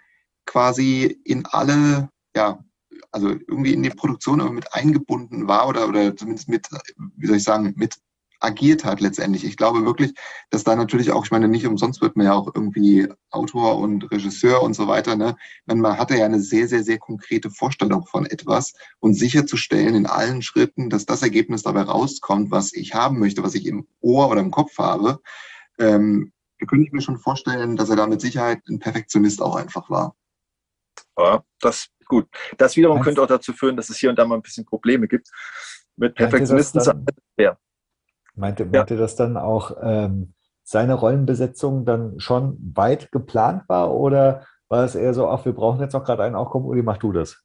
quasi in alle ja, also irgendwie in die Produktion immer mit eingebunden war oder, oder zumindest mit, wie soll ich sagen, mit agiert hat letztendlich. Ich glaube wirklich, dass da natürlich auch, ich meine, nicht umsonst wird man ja auch irgendwie Autor und Regisseur und so weiter. Ne? Man hatte ja eine sehr, sehr, sehr konkrete Vorstellung von etwas und sicherzustellen in allen Schritten, dass das Ergebnis dabei rauskommt, was ich haben möchte, was ich im Ohr oder im Kopf habe. Ähm, da könnte ich mir schon vorstellen, dass er da mit Sicherheit ein Perfektionist auch einfach war. Ja, das gut. Das wiederum Meinst könnte auch dazu führen, dass es hier und da mal ein bisschen Probleme gibt. Mit Perfektionisten dann, ja. Meinte, meinte ja. das dann auch ähm, seine Rollenbesetzung dann schon weit geplant war oder war es eher so, ach, wir brauchen jetzt noch gerade einen, auch komm, Uli, mach du das?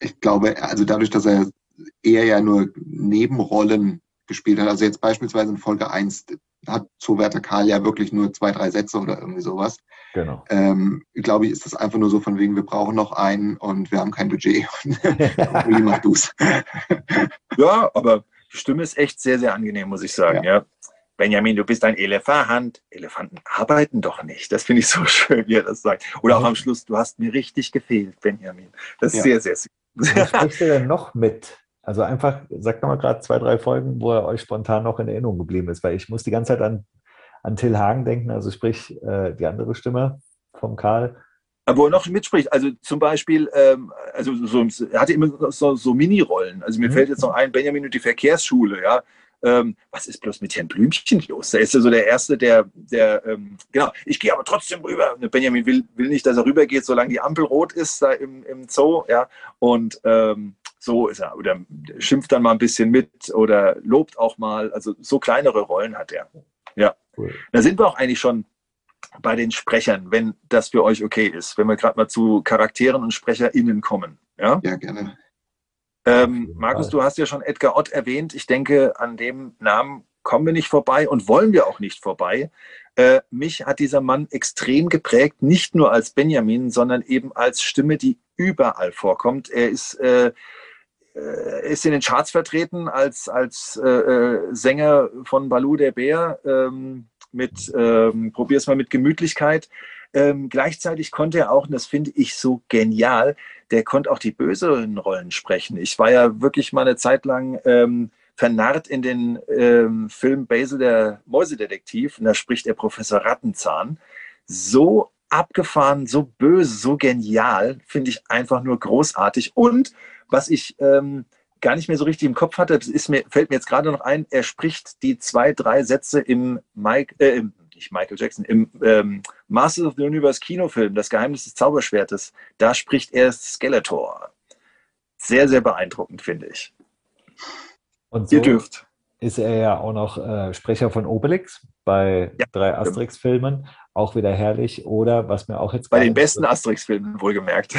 Ich glaube, also dadurch, dass er eher ja nur Nebenrollen gespielt hat, also jetzt beispielsweise in Folge 1, hat Zowerter Karl ja wirklich nur zwei, drei Sätze oder irgendwie sowas. Genau. Ähm, glaube ich, ist das einfach nur so von wegen, wir brauchen noch einen und wir haben kein Budget. Wie mach du's? ja, aber die Stimme ist echt sehr, sehr angenehm, muss ich sagen. Ja. ja. Benjamin, du bist ein Elefant. Elefanten arbeiten doch nicht. Das finde ich so schön, wie er das sagt. Oder auch am Schluss, du hast mir richtig gefehlt, Benjamin. Das ist ja. sehr, sehr süß. Was sprichst du denn noch mit? Also einfach, sag doch mal gerade zwei, drei Folgen, wo er euch spontan noch in Erinnerung geblieben ist, weil ich muss die ganze Zeit an, an Till Hagen denken, also sprich äh, die andere Stimme vom Karl. wo er noch mitspricht, also zum Beispiel, ähm, also so, er hatte immer so, so Mini-Rollen. Also mir mhm. fällt jetzt noch ein, Benjamin und die Verkehrsschule, ja. Ähm, was ist bloß mit Herrn Blümchen los? Da ist er so der Erste, der, der ähm, genau, ich gehe aber trotzdem rüber. Benjamin will, will nicht, dass er rübergeht, solange die Ampel rot ist da im, im Zoo, ja. Und ähm, so ist er. Oder schimpft dann mal ein bisschen mit oder lobt auch mal. Also so kleinere Rollen hat er. Ja. Cool. Da sind wir auch eigentlich schon bei den Sprechern, wenn das für euch okay ist, wenn wir gerade mal zu Charakteren und SprecherInnen kommen. Ja, ja gerne. Ähm, Markus, du hast ja schon Edgar Ott erwähnt. Ich denke, an dem Namen kommen wir nicht vorbei und wollen wir auch nicht vorbei. Äh, mich hat dieser Mann extrem geprägt, nicht nur als Benjamin, sondern eben als Stimme, die überall vorkommt. Er ist, äh, äh ist in den Charts vertreten als, als äh, äh, Sänger von Balou der Bär ähm, mit ähm, Probier's mal mit Gemütlichkeit. Ähm, gleichzeitig konnte er auch, und das finde ich so genial, der konnte auch die böseren Rollen sprechen. Ich war ja wirklich mal eine Zeit lang ähm, vernarrt in den ähm, Film Basil der Mäusedetektiv und da spricht der Professor Rattenzahn. So abgefahren, so böse, so genial, finde ich einfach nur großartig. Und was ich ähm, gar nicht mehr so richtig im Kopf hatte, das mir, fällt mir jetzt gerade noch ein, er spricht die zwei, drei Sätze im Mike, äh, nicht Michael Jackson, im ähm, Masters of the Universe Kinofilm, Das Geheimnis des Zauberschwertes, da spricht er Skeletor. Sehr, sehr beeindruckend, finde ich. Und so Ihr dürft. ist er ja auch noch äh, Sprecher von Obelix bei ja, drei Asterix-Filmen. Auch wieder herrlich. Oder was mir auch jetzt. Bei den besten Asterix-Filmen, wohlgemerkt.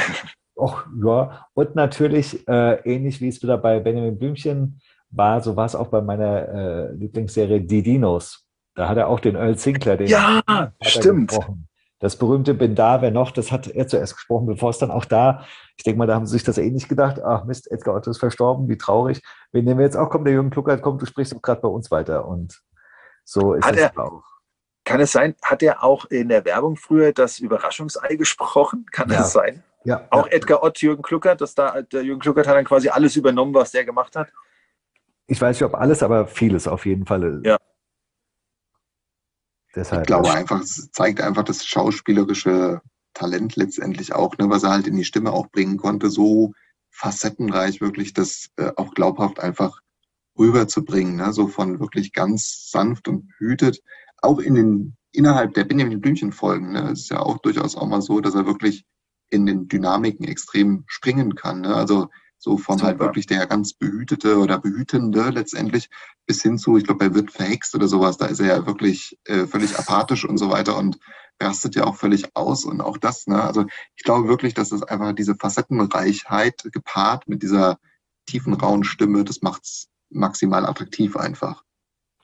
Och, ja. Und natürlich, äh, ähnlich wie es wieder bei Benjamin Blümchen war, so war es auch bei meiner äh, Lieblingsserie Die Dinos. Da hat er auch den Earl Sinclair, den ja, stimmt. Gesprochen. Das berühmte Bin da, wer noch, das hat er zuerst gesprochen, bevor es dann auch da, ich denke mal, da haben sie sich das ähnlich gedacht, ach Mist, Edgar Otto ist verstorben, wie traurig. Wen nehmen wir jetzt auch? Komm, der Jürgen Kluckert, komm, du sprichst gerade bei uns weiter. Und so ist hat es auch. Kann es sein, hat er auch in der Werbung früher das Überraschungsei gesprochen? Kann ja. das sein? Ja. Auch ja. Edgar Ott, Jürgen Kluckert, dass da, der Jürgen Kluckert hat dann quasi alles übernommen, was der gemacht hat? Ich weiß nicht, ob alles, aber vieles auf jeden Fall. Ja. Deshalb, ich glaube einfach, es zeigt einfach das schauspielerische Talent letztendlich auch, ne, was er halt in die Stimme auch bringen konnte, so facettenreich wirklich das äh, auch glaubhaft einfach rüberzubringen, ne, so von wirklich ganz sanft und behütet, auch in den innerhalb der Benjamin Blümchen Folgen, ne, ist ja auch durchaus auch mal so, dass er wirklich in den Dynamiken extrem springen kann, ne, also so von halt Super. halt wirklich der ganz behütete oder behütende letztendlich bis hin zu, ich glaube, er wird verhext oder sowas. Da ist er ja wirklich äh, völlig apathisch und so weiter und rastet ja auch völlig aus und auch das. Ne? Also ich glaube wirklich, dass es einfach diese Facettenreichheit gepaart mit dieser tiefen, rauen Stimme, das macht es maximal attraktiv einfach.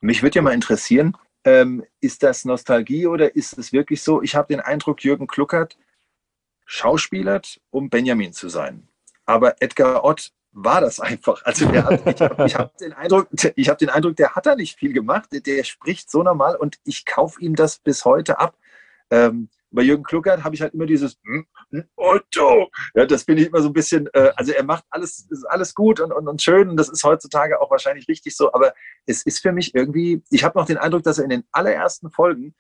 Mich würde ja mal interessieren, ähm, ist das Nostalgie oder ist es wirklich so? Ich habe den Eindruck, Jürgen Kluckert schauspielert, um Benjamin zu sein. Aber Edgar Ott war das einfach. Also hat, ich habe hab den, Eindruck, hab den Eindruck, der hat da nicht viel gemacht. Der spricht so normal und ich kaufe ihm das bis heute ab. Ähm, bei Jürgen Kluckert habe ich halt immer dieses hm, hm, Otto. Ja, das bin ich immer so ein bisschen, äh, also er macht alles, ist alles gut und, und, und schön und das ist heutzutage auch wahrscheinlich richtig so, aber es ist für mich irgendwie, ich habe noch den Eindruck, dass er in den allerersten Folgen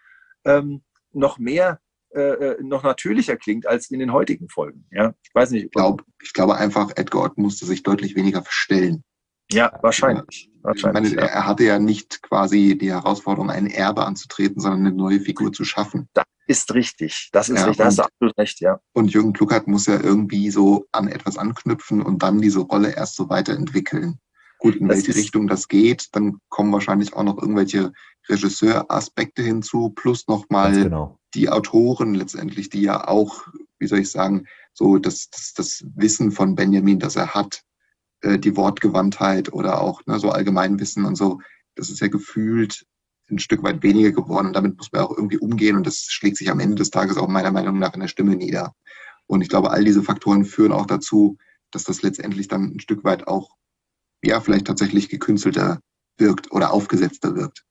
ähm, noch mehr äh, äh, noch natürlicher klingt als in den heutigen Folgen. Ja, ich weiß nicht. Ich, glaub, ich glaube einfach, Edgar Ott musste sich deutlich weniger verstellen. Ja, wahrscheinlich. Ja, wahrscheinlich meine, ja. Er hatte ja nicht quasi die Herausforderung, ein Erbe anzutreten, sondern eine neue Figur zu schaffen. Das ist richtig. Das ist ja, richtig. Da hast du absolut recht, ja. Und Jürgen Kluckert muss ja irgendwie so an etwas anknüpfen und dann diese Rolle erst so weiterentwickeln. Gut, in das welche Richtung das geht, dann kommen wahrscheinlich auch noch irgendwelche Regisseuraspekte hinzu, plus nochmal genau die Autoren letztendlich, die ja auch, wie soll ich sagen, so das, das, das Wissen von Benjamin, das er hat, äh, die Wortgewandtheit oder auch ne, so Allgemeinwissen und so, das ist ja gefühlt ein Stück weit weniger geworden. Damit muss man auch irgendwie umgehen und das schlägt sich am Ende des Tages auch meiner Meinung nach in der Stimme nieder. Und ich glaube, all diese Faktoren führen auch dazu, dass das letztendlich dann ein Stück weit auch, ja, vielleicht tatsächlich gekünstelter wirkt oder aufgesetzter wirkt.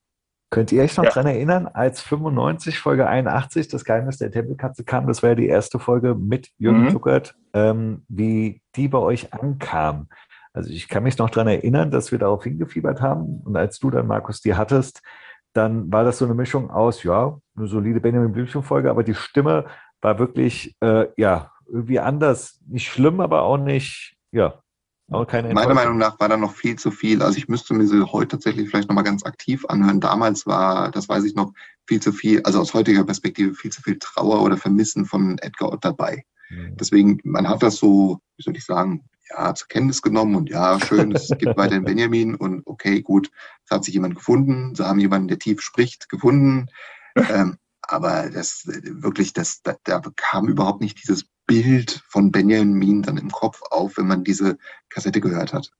Könnt ihr euch noch ja. daran erinnern, als 95, Folge 81, das Geheimnis der Tempelkatze kam, das war ja die erste Folge mit Jürgen mhm. Kluckert, ähm, wie die bei euch ankam. Also ich kann mich noch daran erinnern, dass wir darauf hingefiebert haben. Und als du dann, Markus, die hattest, dann war das so eine Mischung aus, ja, eine solide Benjamin Blümchen-Folge, aber die Stimme war wirklich, äh, ja, irgendwie anders. Nicht schlimm, aber auch nicht, ja, aber keine Meiner Meinung nach war da noch viel zu viel. Also ich müsste mir sie heute tatsächlich vielleicht nochmal ganz aktiv anhören. Damals war, das weiß ich noch, viel zu viel, also aus heutiger Perspektive viel zu viel Trauer oder Vermissen von Edgar Ott dabei. Mhm. Deswegen, man hat das so, wie soll ich sagen, ja, zur Kenntnis genommen und ja, schön, es gibt weiterhin Benjamin und okay, gut, es hat sich jemand gefunden, sie haben jemanden, der tief spricht, gefunden. Ähm, aber das wirklich, das, da, da kam überhaupt nicht dieses Bild von Benjamin dann im Kopf auf, wenn man diese Kassette gehört hat.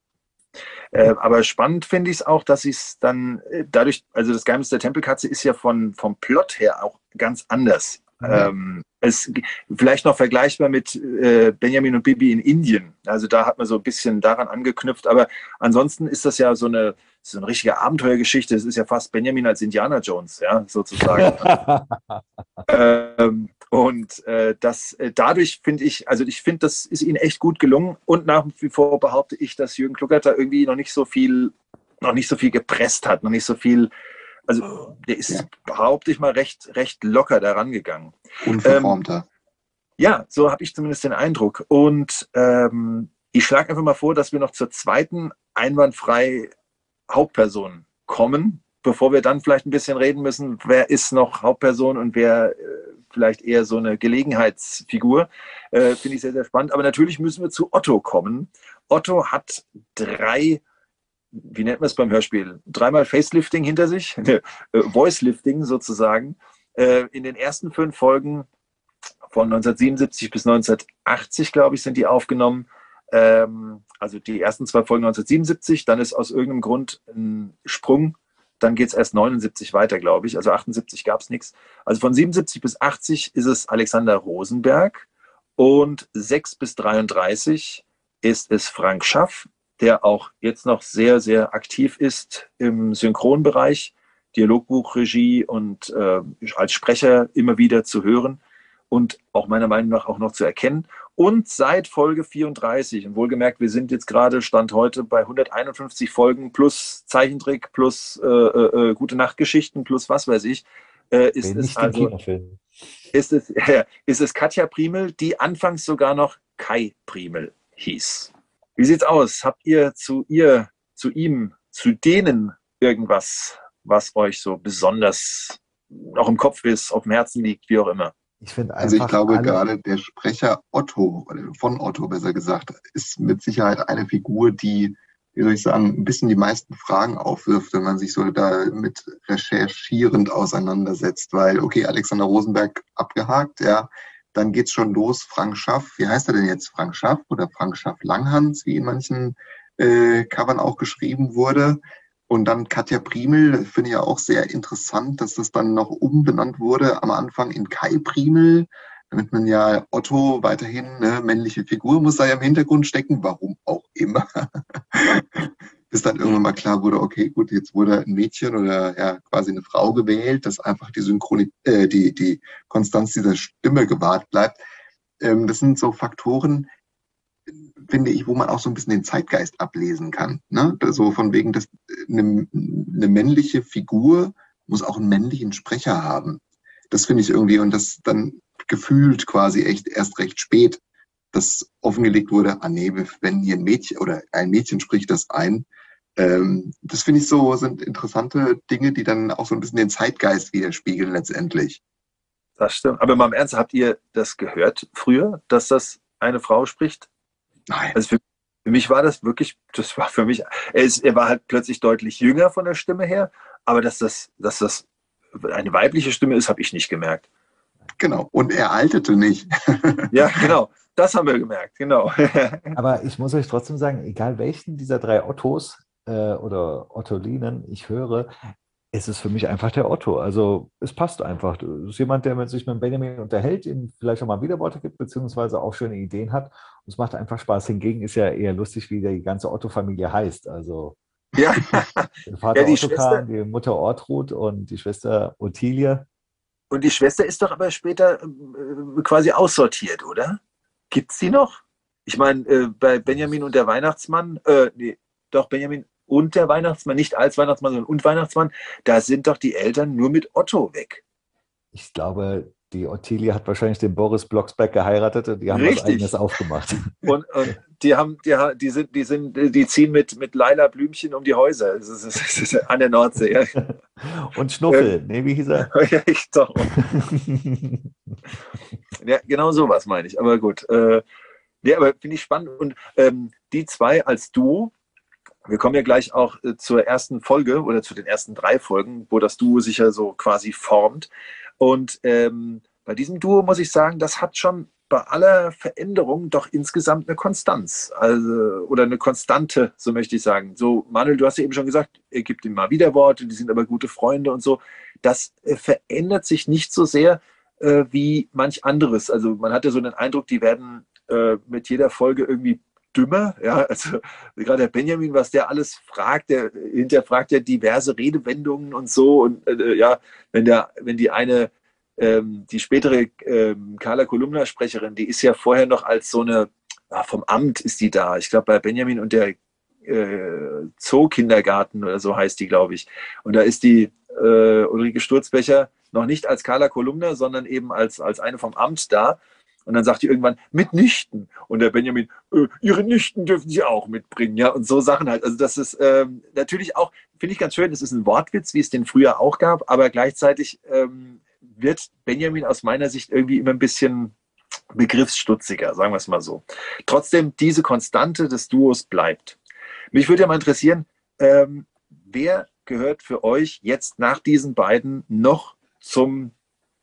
Äh, aber spannend finde ich es auch, dass es dann äh, dadurch, also das Geheimnis der Tempelkatze ist ja von, vom Plot her auch ganz anders. Mhm. Ähm, es vielleicht noch vergleichbar mit äh, Benjamin und Bibi in Indien. Also da hat man so ein bisschen daran angeknüpft. Aber ansonsten ist das ja so eine, so eine richtige Abenteuergeschichte. Es ist ja fast Benjamin als Indiana Jones, ja, sozusagen. ähm, und äh, das äh, dadurch finde ich, also ich finde, das ist ihnen echt gut gelungen. Und nach wie vor behaupte ich, dass Jürgen Kluckert da irgendwie noch nicht so viel, noch nicht so viel gepresst hat, noch nicht so viel also der ist, ja. behaupte ich mal, recht, recht locker daran gegangen. Unverformter. Ähm, ja, so habe ich zumindest den Eindruck. Und ähm, ich schlage einfach mal vor, dass wir noch zur zweiten einwandfrei Hauptperson kommen, bevor wir dann vielleicht ein bisschen reden müssen, wer ist noch Hauptperson und wer äh, vielleicht eher so eine Gelegenheitsfigur. Äh, Finde ich sehr, sehr spannend. Aber natürlich müssen wir zu Otto kommen. Otto hat drei wie nennt man es beim Hörspiel? Dreimal Facelifting hinter sich, äh, Voicelifting sozusagen. Äh, in den ersten fünf Folgen von 1977 bis 1980, glaube ich, sind die aufgenommen. Ähm, also die ersten zwei Folgen 1977, dann ist aus irgendeinem Grund ein Sprung, dann geht es erst 79 weiter, glaube ich. Also 78 gab es nichts. Also von 77 bis 80 ist es Alexander Rosenberg und 6 bis 33 ist es Frank Schaff der auch jetzt noch sehr, sehr aktiv ist im Synchronbereich, Dialogbuchregie und äh, als Sprecher immer wieder zu hören und auch meiner Meinung nach auch noch zu erkennen. Und seit Folge 34, und wohlgemerkt, wir sind jetzt gerade, Stand heute, bei 151 Folgen plus Zeichentrick, plus äh, äh, äh, gute Nachtgeschichten, plus was weiß ich, äh, ist, es also, ist, es, äh, ist es Katja Primel, die anfangs sogar noch Kai Primel hieß. Wie sieht's aus? Habt ihr zu ihr, zu ihm, zu denen irgendwas, was euch so besonders noch im Kopf ist, auf dem Herzen liegt, wie auch immer? Ich finde Also ich glaube gerade der Sprecher Otto, von Otto besser gesagt, ist mit Sicherheit eine Figur, die, wie soll ich sagen, ein bisschen die meisten Fragen aufwirft, wenn man sich so damit recherchierend auseinandersetzt. Weil, okay, Alexander Rosenberg abgehakt, ja, dann geht's schon los. Frank Schaff, wie heißt er denn jetzt? Frank Schaff oder Frank Schaff Langhans, wie in manchen äh, Covern auch geschrieben wurde. Und dann Katja Primel, finde ich ja auch sehr interessant, dass das dann noch umbenannt wurde am Anfang in Kai Primel, damit man ja Otto weiterhin, ne, männliche Figur muss da ja im Hintergrund stecken, warum auch immer. bis dann irgendwann mal klar wurde, okay, gut, jetzt wurde ein Mädchen oder ja quasi eine Frau gewählt, dass einfach die Synchronie, äh, die, die Konstanz dieser Stimme gewahrt bleibt. Ähm, das sind so Faktoren, finde ich, wo man auch so ein bisschen den Zeitgeist ablesen kann. Ne? So von wegen, dass eine, eine männliche Figur muss auch einen männlichen Sprecher haben. Das finde ich irgendwie, und das dann gefühlt quasi echt erst recht spät, dass offengelegt wurde, ah nee, wenn hier ein Mädchen oder ein Mädchen spricht das ein, ähm, das finde ich so, sind interessante Dinge, die dann auch so ein bisschen den Zeitgeist widerspiegeln letztendlich. Das stimmt. Aber mal im Ernst, habt ihr das gehört früher, dass das eine Frau spricht? Nein. Also für, für mich war das wirklich, das war für mich, er, ist, er war halt plötzlich deutlich jünger von der Stimme her, aber dass das, dass das eine weibliche Stimme ist, habe ich nicht gemerkt. Genau. Und er altete nicht. ja, genau. Das haben wir gemerkt, genau. Aber ich muss euch trotzdem sagen, egal welchen dieser drei Ottos, äh, oder Ottolinen ich höre, ist es für mich einfach der Otto. Also es passt einfach. Es ist jemand, der sich mit Benjamin unterhält, ihm vielleicht auch mal Widerworte gibt, beziehungsweise auch schöne Ideen hat. Und es macht einfach Spaß. Hingegen ist ja eher lustig, wie die ganze Otto-Familie heißt. Also ja. der Vater ja, die Ottokar, die Mutter Ortrud und die Schwester Ottilie. Und die Schwester ist doch aber später äh, quasi aussortiert, oder? Gibt es die noch? Ich meine, äh, bei Benjamin und der Weihnachtsmann, äh, nee, doch, Benjamin und der Weihnachtsmann, nicht als Weihnachtsmann, sondern und Weihnachtsmann, da sind doch die Eltern nur mit Otto weg. Ich glaube, die Ottilie hat wahrscheinlich den Boris Blocksberg geheiratet und die haben Richtig. was eigenes aufgemacht. Und, und, die haben, die, die sind, die sind, die ziehen mit, mit Laila Blümchen um die Häuser. Das ist, das ist an der Nordsee. Ja. Und Schnuffel, nee, wie hieß er? ja, ich doch. ja, genau sowas meine ich. Aber gut. Äh, ja, aber finde ich spannend. Und ähm, die zwei als Duo, wir kommen ja gleich auch äh, zur ersten Folge oder zu den ersten drei Folgen, wo das Duo sich ja so quasi formt. Und ähm, bei diesem Duo muss ich sagen, das hat schon bei aller Veränderung doch insgesamt eine Konstanz, also oder eine Konstante, so möchte ich sagen. So, Manuel, du hast ja eben schon gesagt, er gibt ihm mal wieder Worte, die sind aber gute Freunde und so. Das äh, verändert sich nicht so sehr äh, wie manch anderes. Also man hat ja so den Eindruck, die werden äh, mit jeder Folge irgendwie dümmer. Ja, also gerade der Benjamin, was der alles fragt, der hinterfragt ja diverse Redewendungen und so. Und äh, ja, wenn der, wenn die eine ähm, die spätere ähm, Carla Kolumna-Sprecherin, die ist ja vorher noch als so eine, ah, vom Amt ist die da. Ich glaube, bei Benjamin und der äh, Zoo-Kindergarten oder so heißt die, glaube ich. Und da ist die äh, Ulrike Sturzbecher noch nicht als Carla Kolumna, sondern eben als, als eine vom Amt da. Und dann sagt die irgendwann, mit Nichten. Und der Benjamin, äh, ihre Nichten dürfen sie auch mitbringen. Ja, und so Sachen halt. Also das ist ähm, natürlich auch, finde ich ganz schön, es ist ein Wortwitz, wie es den früher auch gab, aber gleichzeitig ähm, wird Benjamin aus meiner Sicht irgendwie immer ein bisschen begriffsstutziger, sagen wir es mal so. Trotzdem, diese Konstante des Duos bleibt. Mich würde ja mal interessieren, ähm, wer gehört für euch jetzt nach diesen beiden noch zum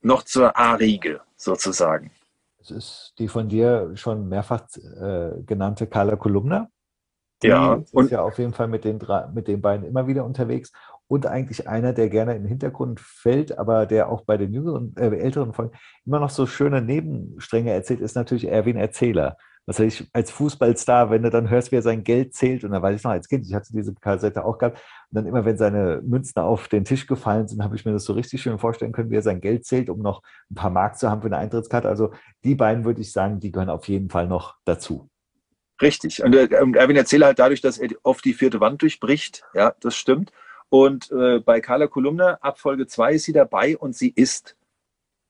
noch zur A-Riege sozusagen? Es ist die von dir schon mehrfach äh, genannte Carla Kolumna. Die ja, und ja auf jeden Fall mit den, mit den beiden immer wieder unterwegs und eigentlich einer, der gerne in den Hintergrund fällt, aber der auch bei den jüngeren, äh, älteren Folgen immer noch so schöne Nebenstränge erzählt, ist natürlich Erwin Erzähler. Was weiß ich, als Fußballstar, wenn du dann hörst, wie er sein Geld zählt, und da weiß ich noch als Kind, ich hatte diese Kassette auch gehabt, und dann immer, wenn seine Münzen auf den Tisch gefallen sind, habe ich mir das so richtig schön vorstellen können, wie er sein Geld zählt, um noch ein paar Mark zu haben für eine Eintrittskarte. Also die beiden würde ich sagen, die gehören auf jeden Fall noch dazu. Richtig. Und, äh, und Erwin Erzähler halt dadurch, dass er oft die vierte Wand durchbricht, ja, das stimmt. Und äh, bei Carla Kolumna, ab Folge 2 ist sie dabei und sie ist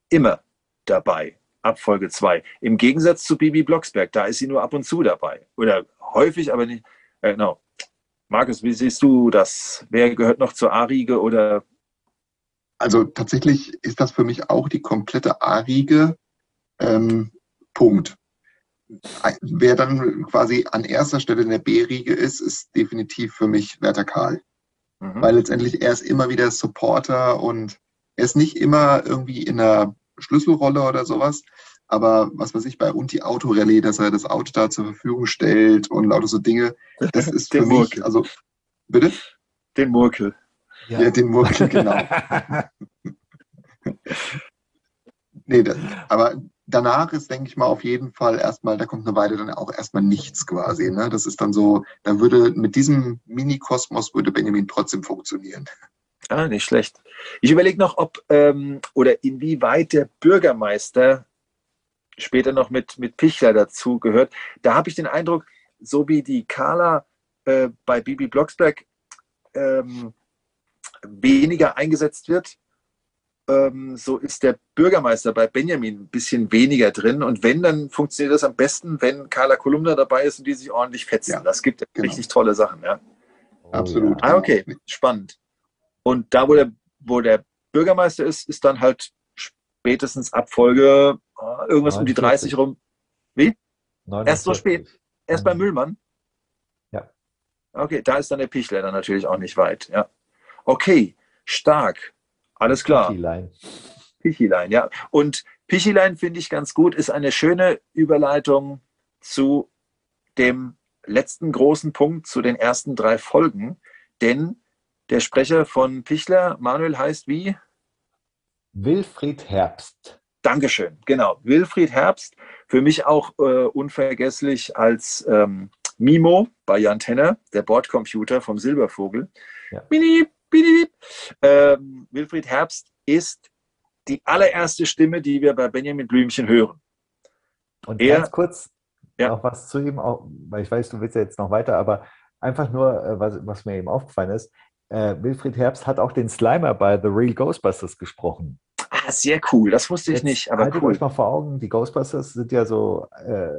immer dabei, ab Folge 2. Im Gegensatz zu Bibi Blocksberg, da ist sie nur ab und zu dabei. Oder häufig, aber nicht. Äh, genau. Markus, wie siehst du das? Wer gehört noch zur A-Riege oder? Also tatsächlich ist das für mich auch die komplette A-Riege. Ähm, Punkt. Wer dann quasi an erster Stelle in der B-Riege ist, ist definitiv für mich Werther Karl. Mhm. Weil letztendlich er ist immer wieder Supporter und er ist nicht immer irgendwie in einer Schlüsselrolle oder sowas. Aber was weiß ich, bei Unti Autorallye, dass er das Auto da zur Verfügung stellt und lauter so Dinge, das ist für mich, also, bitte? Den Murkel. Ja, ja den Murkel, genau. nee, das, aber danach ist, denke ich mal, auf jeden Fall erstmal, da kommt eine Weile dann auch erstmal nichts quasi. Ne? Das ist dann so, da würde mit diesem Mini-Kosmos würde Benjamin trotzdem funktionieren. Ah, nicht schlecht. Ich überlege noch, ob ähm, oder inwieweit der Bürgermeister später noch mit, mit Pichler dazu gehört. Da habe ich den Eindruck, so wie die Carla äh, bei Bibi Blocksberg ähm, weniger eingesetzt wird, ähm, so ist der Bürgermeister bei Benjamin ein bisschen weniger drin. Und wenn, dann funktioniert das am besten, wenn Carla Kolumna dabei ist und die sich ordentlich fetzen. Ja, das gibt genau. richtig tolle Sachen, ja. Absolut. Ah, okay, spannend. Und da, wo der, wo der Bürgermeister ist, ist dann halt spätestens Abfolge oh, irgendwas 49. um die 30 rum. Wie? 49. Erst so spät. Erst mhm. bei Müllmann? Ja. Okay, da ist dann der Pichler dann natürlich auch nicht weit. Ja. Okay, stark. Alles klar. Pichilein. Pichilein, ja. Und Pichilein finde ich ganz gut, ist eine schöne Überleitung zu dem letzten großen Punkt, zu den ersten drei Folgen. Denn der Sprecher von Pichler, Manuel, heißt wie? Wilfried Herbst. Dankeschön, genau. Wilfried Herbst, für mich auch äh, unvergesslich als ähm, Mimo bei Jan Tenner, der Bordcomputer vom Silbervogel. Ja. Mini, ähm, Wilfried Herbst ist die allererste Stimme, die wir bei Benjamin Blümchen hören. Und er, ganz kurz ja. noch was zu ihm, auch, weil ich weiß, du willst ja jetzt noch weiter, aber einfach nur, äh, was, was mir eben aufgefallen ist, äh, Wilfried Herbst hat auch den Slimer bei The Real Ghostbusters gesprochen. Ah, sehr cool, das wusste ich jetzt nicht, aber haltet cool. euch mal vor Augen, die Ghostbusters sind ja so äh,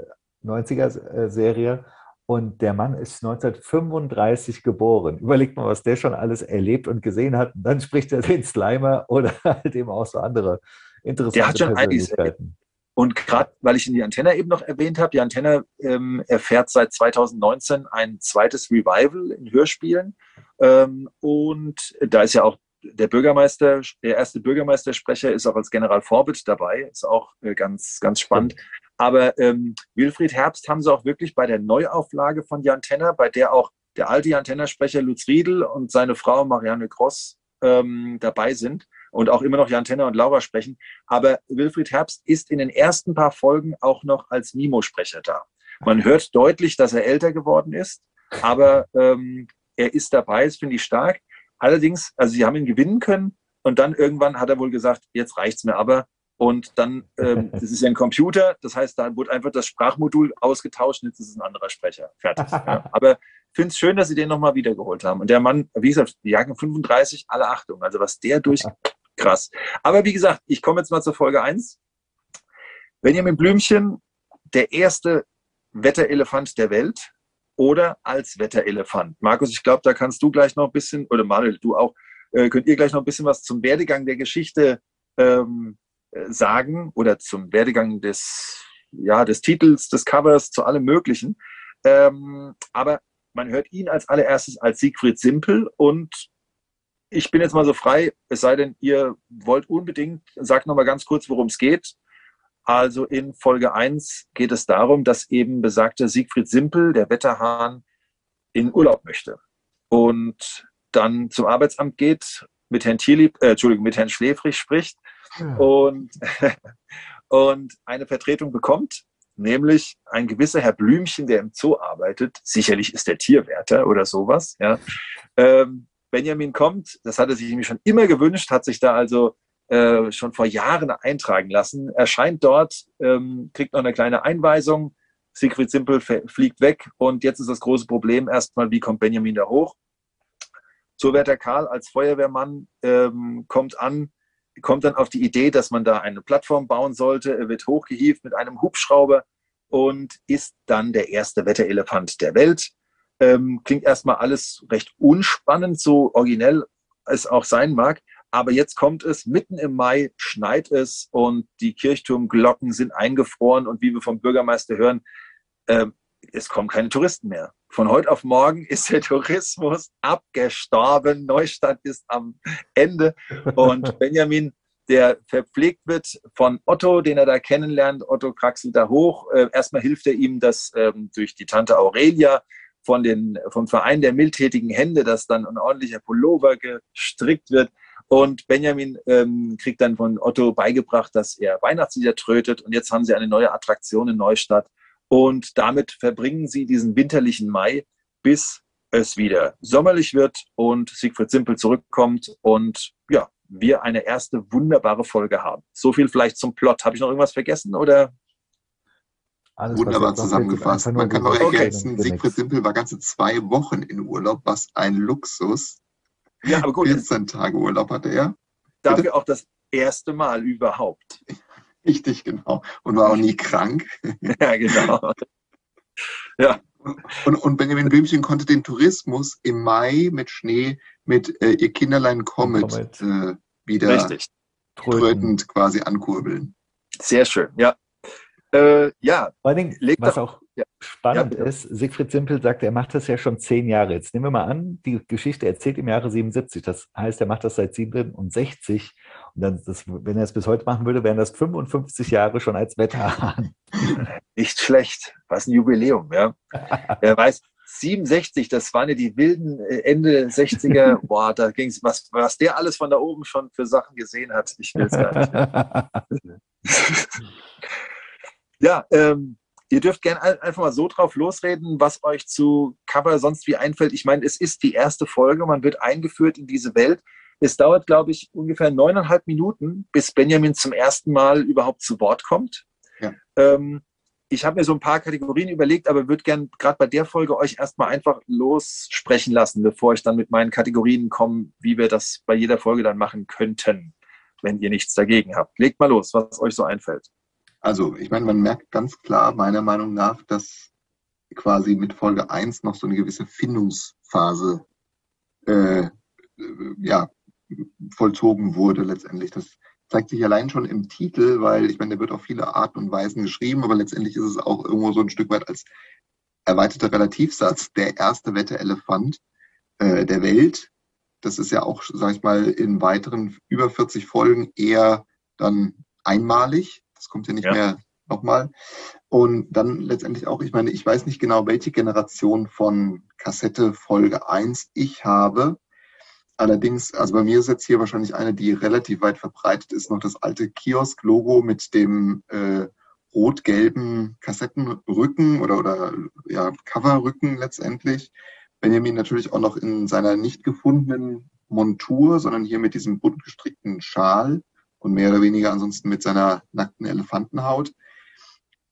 90er-Serie und der Mann ist 1935 geboren. Überlegt mal, was der schon alles erlebt und gesehen hat. Und dann spricht er den Slimer oder halt eben auch so andere interessante der hat schon Persönlichkeiten. Und gerade, weil ich ihn die Antenne eben noch erwähnt habe, die Antenne ähm, erfährt seit 2019 ein zweites Revival in Hörspielen. Ähm, und da ist ja auch der Bürgermeister, der erste Bürgermeistersprecher ist auch als General Forbit dabei, ist auch äh, ganz, ganz spannend. Aber ähm, Wilfried Herbst haben sie auch wirklich bei der Neuauflage von Jan Tenner, bei der auch der alte Jan Tenner-Sprecher Lutz Riedel und seine Frau Marianne Gross ähm, dabei sind und auch immer noch Jan Tenner und Laura sprechen. Aber Wilfried Herbst ist in den ersten paar Folgen auch noch als Mimo-Sprecher da. Man hört deutlich, dass er älter geworden ist, aber ähm, er ist dabei, das finde ich stark. Allerdings, also sie haben ihn gewinnen können und dann irgendwann hat er wohl gesagt, jetzt reicht's mir aber. Und dann, ähm, das ist ja ein Computer, das heißt, da wurde einfach das Sprachmodul ausgetauscht und jetzt ist es ein anderer Sprecher. Fertig. Ja. Aber ich finde es schön, dass sie den nochmal wiedergeholt haben. Und der Mann, wie gesagt, die Jagen 35, alle Achtung. Also was der durch, krass. Aber wie gesagt, ich komme jetzt mal zur Folge 1. Benjamin Blümchen, der erste Wetterelefant der Welt oder als Wetterelefant. Markus, ich glaube, da kannst du gleich noch ein bisschen, oder Manuel, du auch, äh, könnt ihr gleich noch ein bisschen was zum Werdegang der Geschichte ähm, äh, sagen oder zum Werdegang des, ja, des Titels, des Covers, zu allem Möglichen. Ähm, aber man hört ihn als allererstes als Siegfried Simpel und ich bin jetzt mal so frei, es sei denn, ihr wollt unbedingt, sagt nochmal ganz kurz, worum es geht. Also in Folge 1 geht es darum, dass eben besagter Siegfried Simpel, der Wetterhahn, in Urlaub möchte und dann zum Arbeitsamt geht, mit Herrn Tierlieb, äh, Entschuldigung, mit Herrn Schläfrich spricht ja. und, und eine Vertretung bekommt, nämlich ein gewisser Herr Blümchen, der im Zoo arbeitet. Sicherlich ist der Tierwärter oder sowas. Ja. Ähm, Benjamin kommt, das hat er sich nämlich schon immer gewünscht, hat sich da also äh, schon vor Jahren eintragen lassen, erscheint dort, ähm, kriegt noch eine kleine Einweisung, Siegfried Simpel fliegt weg und jetzt ist das große Problem erstmal, wie kommt Benjamin da hoch? Zuwärter Karl als Feuerwehrmann ähm, kommt an, kommt dann auf die Idee, dass man da eine Plattform bauen sollte. Er wird hochgehievt mit einem Hubschrauber und ist dann der erste Wetterelefant der Welt. Ähm, klingt erstmal alles recht unspannend, so originell es auch sein mag. Aber jetzt kommt es, mitten im Mai schneit es und die Kirchturmglocken sind eingefroren und wie wir vom Bürgermeister hören, äh, es kommen keine Touristen mehr. Von heute auf morgen ist der Tourismus abgestorben. Neustadt ist am Ende. Und Benjamin, der verpflegt wird von Otto, den er da kennenlernt. Otto kraxelt da hoch. Äh, erstmal hilft er ihm, dass ähm, durch die Tante Aurelia von den, vom Verein der mildtätigen Hände, dass dann ein ordentlicher Pullover gestrickt wird. Und Benjamin ähm, kriegt dann von Otto beigebracht, dass er Weihnachtslieder trötet. Und jetzt haben sie eine neue Attraktion in Neustadt. Und damit verbringen sie diesen winterlichen Mai, bis es wieder sommerlich wird und Siegfried Simpel zurückkommt und ja, wir eine erste wunderbare Folge haben. So viel vielleicht zum Plot. Habe ich noch irgendwas vergessen oder? Alles, Wunderbar zusammengefasst. Man kann noch ergänzen, okay. Siegfried Simpel war ganze zwei Wochen in Urlaub, was ein Luxus. Ja, aber gut. 14 Tage Urlaub hatte er. Dafür Bitte? auch das erste Mal überhaupt. Richtig, genau. Und war auch nie krank. Ja, genau. Ja. Und, und Benjamin Blümchen konnte den Tourismus im Mai mit Schnee mit äh, ihr Kinderlein Comet, Comet. Äh, wieder Richtig. trötend quasi ankurbeln. Sehr schön, ja. Äh, ja. Vor allen Dingen, was auch ja. spannend ja, ist, Siegfried Simpel sagt, er macht das ja schon zehn Jahre. Jetzt nehmen wir mal an, die Geschichte erzählt im Jahre 77. Das heißt, er macht das seit 67. Und dann, das, wenn er es bis heute machen würde, wären das 55 Jahre schon als Wetterhahn. Nicht schlecht. Was ein Jubiläum, ja. Wer weiß, 67, das waren ja die wilden äh, Ende 60er. Boah, da ging es, was, was der alles von da oben schon für Sachen gesehen hat. Ich will es gar nicht. Ja, ähm, ihr dürft gerne einfach mal so drauf losreden, was euch zu Cover sonst wie einfällt. Ich meine, es ist die erste Folge, man wird eingeführt in diese Welt. Es dauert, glaube ich, ungefähr neuneinhalb Minuten, bis Benjamin zum ersten Mal überhaupt zu Wort kommt. Ja. Ähm, ich habe mir so ein paar Kategorien überlegt, aber würde gerne gerade bei der Folge euch erstmal einfach lossprechen lassen, bevor ich dann mit meinen Kategorien komme, wie wir das bei jeder Folge dann machen könnten, wenn ihr nichts dagegen habt. Legt mal los, was euch so einfällt. Also, ich meine, man merkt ganz klar, meiner Meinung nach, dass quasi mit Folge 1 noch so eine gewisse Findungsphase äh, ja, vollzogen wurde letztendlich. Das zeigt sich allein schon im Titel, weil ich meine, der wird auf viele Arten und Weisen geschrieben, aber letztendlich ist es auch irgendwo so ein Stück weit als erweiterter Relativsatz der erste Wetterelefant äh, der Welt Das ist ja auch, sag ich mal, in weiteren über 40 Folgen eher dann einmalig. Das kommt ja nicht ja. mehr nochmal. Und dann letztendlich auch, ich meine, ich weiß nicht genau, welche Generation von Kassette Folge 1 ich habe. Allerdings, also bei mir ist jetzt hier wahrscheinlich eine, die relativ weit verbreitet ist, noch das alte Kiosk-Logo mit dem äh, rot-gelben Kassettenrücken oder, oder ja, Coverrücken letztendlich. Benjamin natürlich auch noch in seiner nicht gefundenen Montur, sondern hier mit diesem bunt gestrickten Schal und mehr oder weniger ansonsten mit seiner nackten Elefantenhaut.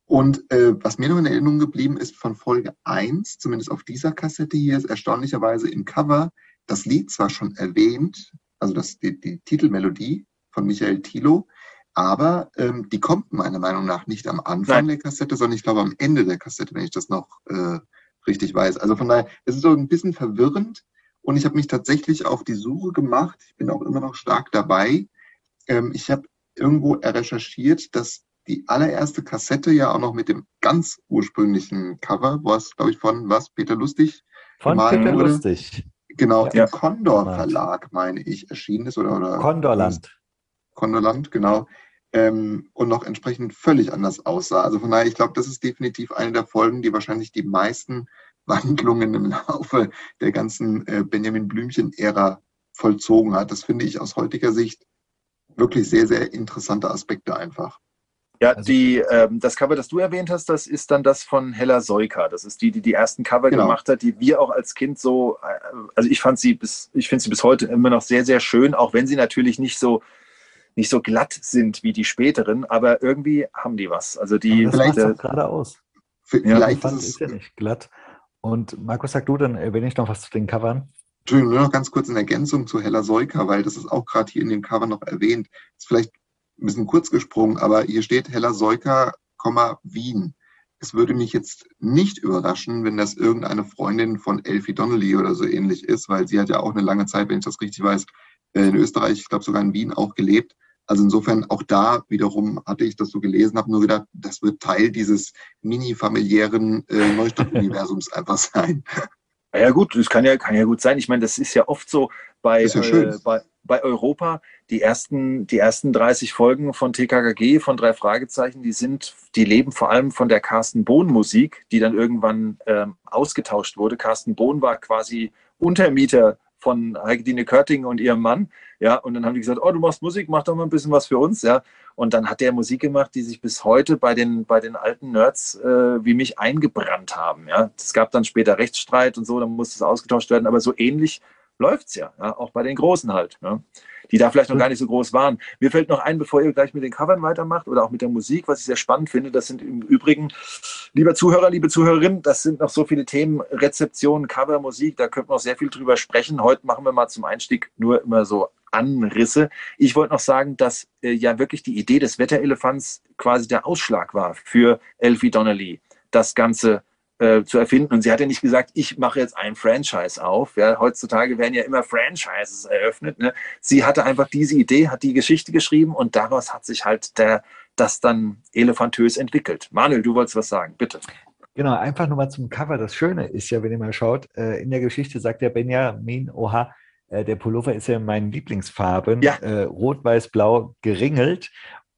Und äh, was mir noch in Erinnerung geblieben ist von Folge 1, zumindest auf dieser Kassette hier, ist erstaunlicherweise im Cover das Lied zwar schon erwähnt, also das, die, die Titelmelodie von Michael Thilo, aber ähm, die kommt meiner Meinung nach nicht am Anfang Nein. der Kassette, sondern ich glaube am Ende der Kassette, wenn ich das noch äh, richtig weiß. Also von daher, es ist so ein bisschen verwirrend und ich habe mich tatsächlich auf die Suche gemacht. Ich bin auch immer noch stark dabei. Ähm, ich habe irgendwo recherchiert, dass die allererste Kassette ja auch noch mit dem ganz ursprünglichen Cover, was, glaube ich, von was, Peter Lustig? Von Peter wurde. Lustig. Genau, ja. im Condor Verlag, meine ich, erschienen ist. Oder, oder Condorland. Condorland, genau. Ähm, und noch entsprechend völlig anders aussah. Also von daher, ich glaube, das ist definitiv eine der Folgen, die wahrscheinlich die meisten Wandlungen im Laufe der ganzen äh, Benjamin Blümchen-Ära vollzogen hat. Das finde ich aus heutiger Sicht wirklich sehr, sehr interessante Aspekte einfach. Ja, also, die, ähm, das Cover, das du erwähnt hast, das ist dann das von Hella Soika. Das ist die, die die ersten Cover genau. gemacht hat, die wir auch als Kind so, äh, also ich fand sie bis, ich finde sie bis heute immer noch sehr, sehr schön, auch wenn sie natürlich nicht so, nicht so glatt sind wie die späteren, aber irgendwie haben die was. Also die, vielleicht äh, gerade aus. Vielleicht ja, ist es ja nicht glatt. Und Markus, sag du, dann erwähne ich noch was zu den Covern. Entschuldigung, nur noch ganz kurz in Ergänzung zu Hella Soika, weil das ist auch gerade hier in dem Cover noch erwähnt. Ist vielleicht ein bisschen kurz gesprungen, aber hier steht Hella Soika, Wien. Es würde mich jetzt nicht überraschen, wenn das irgendeine Freundin von Elfie Donnelly oder so ähnlich ist, weil sie hat ja auch eine lange Zeit, wenn ich das richtig weiß, in Österreich, ich glaube sogar in Wien auch gelebt. Also insofern auch da wiederum hatte ich das so gelesen, habe nur gedacht, das wird Teil dieses mini-familiären äh, Neustadt-Universums einfach sein. Ja gut, das kann ja, kann ja gut sein. Ich meine, das ist ja oft so bei, ja äh, bei, bei Europa. Die ersten, die ersten 30 Folgen von TKKG, von drei Fragezeichen, die sind, die leben vor allem von der Carsten Bohn Musik, die dann irgendwann ähm, ausgetauscht wurde. Carsten Bohn war quasi Untermieter von Heike Körting und ihrem Mann. Ja, und dann haben die gesagt, oh, du machst Musik, mach doch mal ein bisschen was für uns. Ja, und dann hat der Musik gemacht, die sich bis heute bei den, bei den alten Nerds äh, wie mich eingebrannt haben. Ja, es gab dann später Rechtsstreit und so, dann musste es ausgetauscht werden, aber so ähnlich läuft es ja, ja, auch bei den Großen halt. Ja die da vielleicht noch gar nicht so groß waren. Mir fällt noch ein, bevor ihr gleich mit den Covern weitermacht oder auch mit der Musik, was ich sehr spannend finde, das sind im Übrigen, lieber Zuhörer, liebe Zuhörerinnen, das sind noch so viele Themen, Rezeption, Cover, Musik, da könnte man noch sehr viel drüber sprechen. Heute machen wir mal zum Einstieg nur immer so Anrisse. Ich wollte noch sagen, dass äh, ja wirklich die Idee des Wetterelefants quasi der Ausschlag war für Elfie Donnelly, das Ganze äh, zu erfinden. Und sie hat ja nicht gesagt, ich mache jetzt ein Franchise auf. Ja, heutzutage werden ja immer Franchises eröffnet. Ne? Sie hatte einfach diese Idee, hat die Geschichte geschrieben und daraus hat sich halt der, das dann elefantös entwickelt. Manuel, du wolltest was sagen, bitte. Genau, einfach nur mal zum Cover. Das Schöne ist ja, wenn ihr mal schaut, äh, in der Geschichte sagt der Benjamin, oha, äh, der Pullover ist ja in meinen Lieblingsfarben, ja. rot, weiß, blau, geringelt.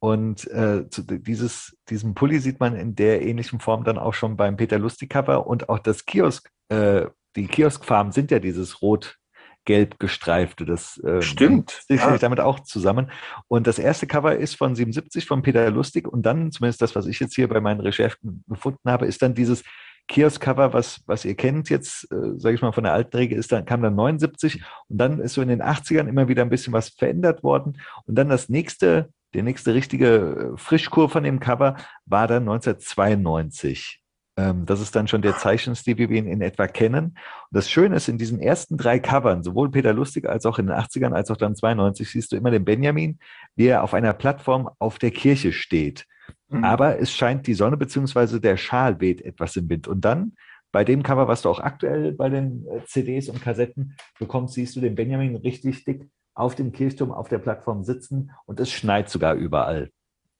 Und äh, dieses, diesen Pulli sieht man in der ähnlichen Form dann auch schon beim Peter Lustig Cover und auch das Kiosk, äh, die Kioskfarben sind ja dieses rot gelb gestreifte. Das äh, stimmt. Sicherlich ja. damit auch zusammen. Und das erste Cover ist von 77 von Peter Lustig und dann, zumindest das, was ich jetzt hier bei meinen Recherchen gefunden habe, ist dann dieses Kiosk-Cover, was, was ihr kennt jetzt, äh, sage ich mal, von der alten ist dann, kam dann 79 und dann ist so in den 80ern immer wieder ein bisschen was verändert worden. Und dann das nächste der nächste richtige äh, Frischkur von dem Cover war dann 1992. Ähm, das ist dann schon der Zeichenstil, wie wir ihn in etwa kennen. Und das Schöne ist, in diesen ersten drei Covern, sowohl Peter Lustig als auch in den 80ern, als auch dann 92, siehst du immer den Benjamin, wie er auf einer Plattform auf der Kirche steht. Mhm. Aber es scheint die Sonne bzw. der Schal weht etwas im Wind. Und dann bei dem Cover, was du auch aktuell bei den äh, CDs und Kassetten bekommst, siehst du den Benjamin richtig dick auf dem Kirchturm auf der Plattform sitzen und es schneit sogar überall.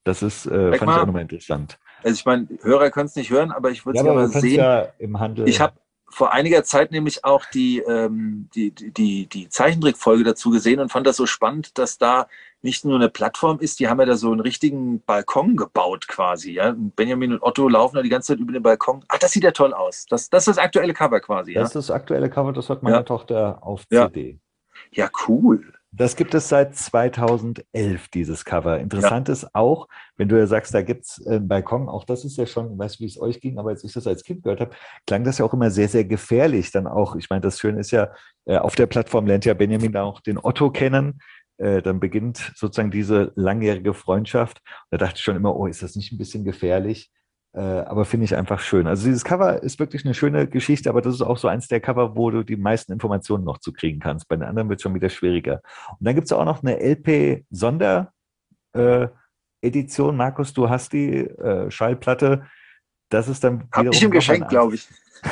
Das ist, äh, fand ich auch nochmal interessant. Also ich meine, Hörer können es nicht hören, aber ich würde es ja, gerne mal sehen. Ja im Handel ich habe vor einiger Zeit nämlich auch die, ähm, die, die, die Zeichentrickfolge dazu gesehen und fand das so spannend, dass da nicht nur eine Plattform ist, die haben ja da so einen richtigen Balkon gebaut quasi. Ja? Benjamin und Otto laufen da die ganze Zeit über den Balkon. Ach, das sieht ja toll aus. Das, das ist das aktuelle Cover quasi. Das ja? ist das aktuelle Cover, das hat meine Ja. Tochter auf Ja. CD. ja, cool. Das gibt es seit 2011, dieses Cover. Interessant ist auch, wenn du ja sagst, da gibt es einen Balkon, auch das ist ja schon, ich weiß, wie es euch ging, aber als ich das als Kind gehört habe, klang das ja auch immer sehr, sehr gefährlich. Dann auch, ich meine, das Schöne ist ja, äh, auf der Plattform lernt ja Benjamin da auch den Otto kennen. Äh, Dann beginnt sozusagen diese langjährige Freundschaft. Da dachte ich schon immer, oh, ist das nicht ein bisschen gefährlich? Äh, Aber finde ich einfach schön. Also dieses Cover ist wirklich eine schöne Geschichte, aber das ist auch so eins der Cover, wo du die meisten Informationen noch zu kriegen kannst. Bei den anderen wird es schon wieder schwieriger. Und dann gibt es auch noch eine LP-Sonderedition. Markus, du hast die äh, Schallplatte. Das ist dann Hab ich im Geschenk, glaube ich.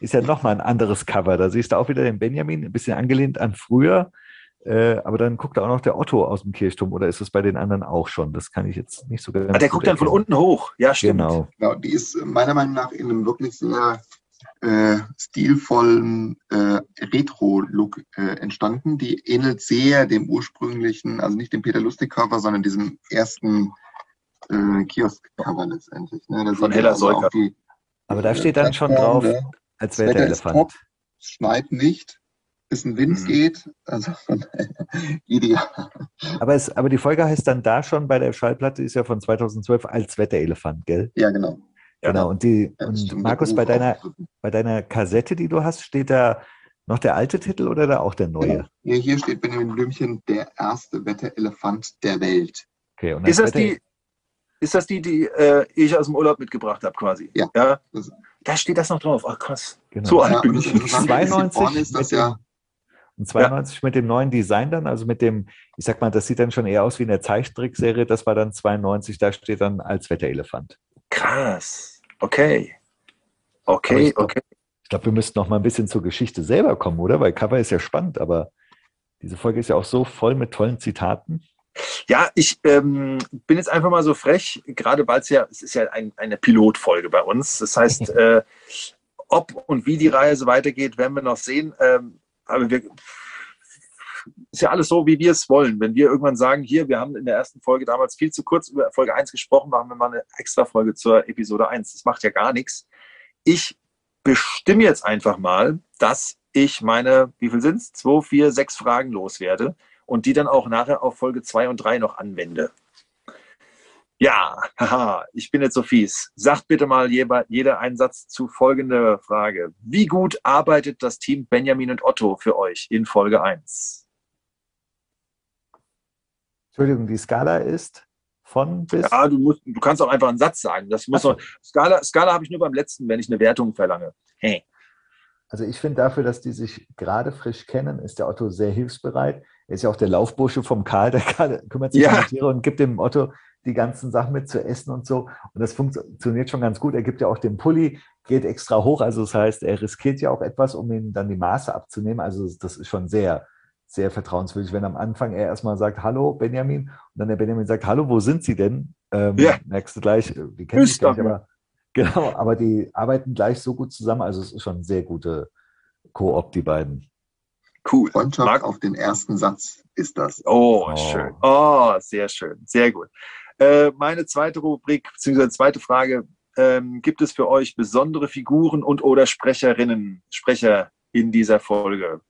ist ja nochmal ein anderes Cover. Da siehst du auch wieder den Benjamin, ein bisschen angelehnt an früher. Äh, aber dann guckt da auch noch der Otto aus dem Kirchturm. Oder ist es bei den anderen auch schon? Das kann ich jetzt nicht so ganz Ah, der guckt dann von unten hoch. Ja, stimmt. Genau. Genau, die ist meiner Meinung nach in einem wirklich sehr äh, stilvollen äh, Retro-Look äh, entstanden. Die ähnelt sehr dem ursprünglichen, also nicht dem Peter Lustig-Cover, sondern diesem ersten äh, Kiosk-Cover letztendlich. Ne? Da Von also Seuker. die, Aber da äh, steht dann schon drauf, ne? als Das wäre der Elefant. top, es schneit nicht, bis ein Wind Mhm. geht. Also ideal. Aber, es, aber die Folge heißt dann da schon bei der Schallplatte, ist ja von 2012 als Wetterelefant, gell? Ja, genau. Ja. Genau. Und, die, Ja, und Markus, bei deiner, bei deiner Kassette, die du hast, steht da noch der alte Titel oder da auch der neue? Genau. Hier, steht Benjamin Blümchen, der erste Wetterelefant der Welt. Okay, und Ist das die, ist das die, die äh, ich aus dem Urlaub mitgebracht habe, quasi? Ja. ja? Da steht das noch drauf. Ach, krass. Genau. So alt Ja, bin ich. Interessante ist, hier 92 vorne ist das ja, Und 92 mit dem neuen Design dann, also mit dem, ich sag mal, das sieht dann schon eher aus wie eine Zeichentrickserie, das war dann 92, da steht dann als Wetterelefant. Krass. Okay. Okay, ich glaub- okay. Ich glaube, wir müssten noch mal ein bisschen zur Geschichte selber kommen, oder? Weil Cover ist ja spannend, aber diese Folge ist ja auch so voll mit tollen Zitaten. Ja, ich ähm, bin jetzt einfach mal so frech, gerade weil es ja, es ist ja ein, eine Pilotfolge bei uns. Das heißt, äh, ob und wie die Reise weitergeht, werden wir noch sehen. Ähm, aber wir ist ja alles so, wie wir es wollen. Wenn wir irgendwann sagen, hier, wir haben in der ersten Folge damals viel zu kurz über Folge 1 gesprochen, machen wir mal eine extra Folge zur Episode 1. Das macht ja gar nichts. Ich bestimme jetzt einfach mal, dass ich meine, wie viel sind es? Zwei, vier, sechs Fragen loswerde und die dann auch nachher auf Folge 2 und 3 noch anwende. Ja, haha, ich bin jetzt so fies. Sagt bitte mal jeder, jeder einen Satz zu folgender Frage. Wie gut arbeitet das Team Benjamin und Otto für euch in Folge 1? Entschuldigung, die Skala ist von bis. Ja, du, musst, du kannst auch einfach einen Satz sagen. Das muss so. Skala, Skala habe ich nur beim letzten, wenn ich eine Wertung verlange. Hey. Also ich finde dafür, dass die sich gerade frisch kennen, ist der Otto sehr hilfsbereit. Er ist ja auch der Laufbursche vom Karl, der Karl kümmert sich Ja. um die Tiere und gibt dem Otto die ganzen Sachen mit zu essen und so. Und das funktioniert schon ganz gut. Er gibt ja auch den Pulli, geht extra hoch. Also das heißt, er riskiert ja auch etwas, um ihm dann die Maße abzunehmen. Also das ist schon sehr, sehr vertrauenswürdig. Wenn am Anfang er erstmal sagt, hallo Benjamin, und dann der Benjamin sagt, hallo, wo sind Sie denn? Ähm, Ja. Merkst du gleich, äh, die kennen sich gleich, aber genau, aber die arbeiten gleich so gut zusammen. Also es ist schon eine sehr gute Koop, die beiden. Cool. Freundschaft Marc- auf den ersten Satz ist das. Oh, Oh. schön. Oh, sehr schön. Sehr gut. Äh, meine zweite Rubrik, beziehungsweise zweite Frage. Ähm, gibt es für euch besondere Figuren und oder Sprecherinnen, Sprecher in dieser Folge?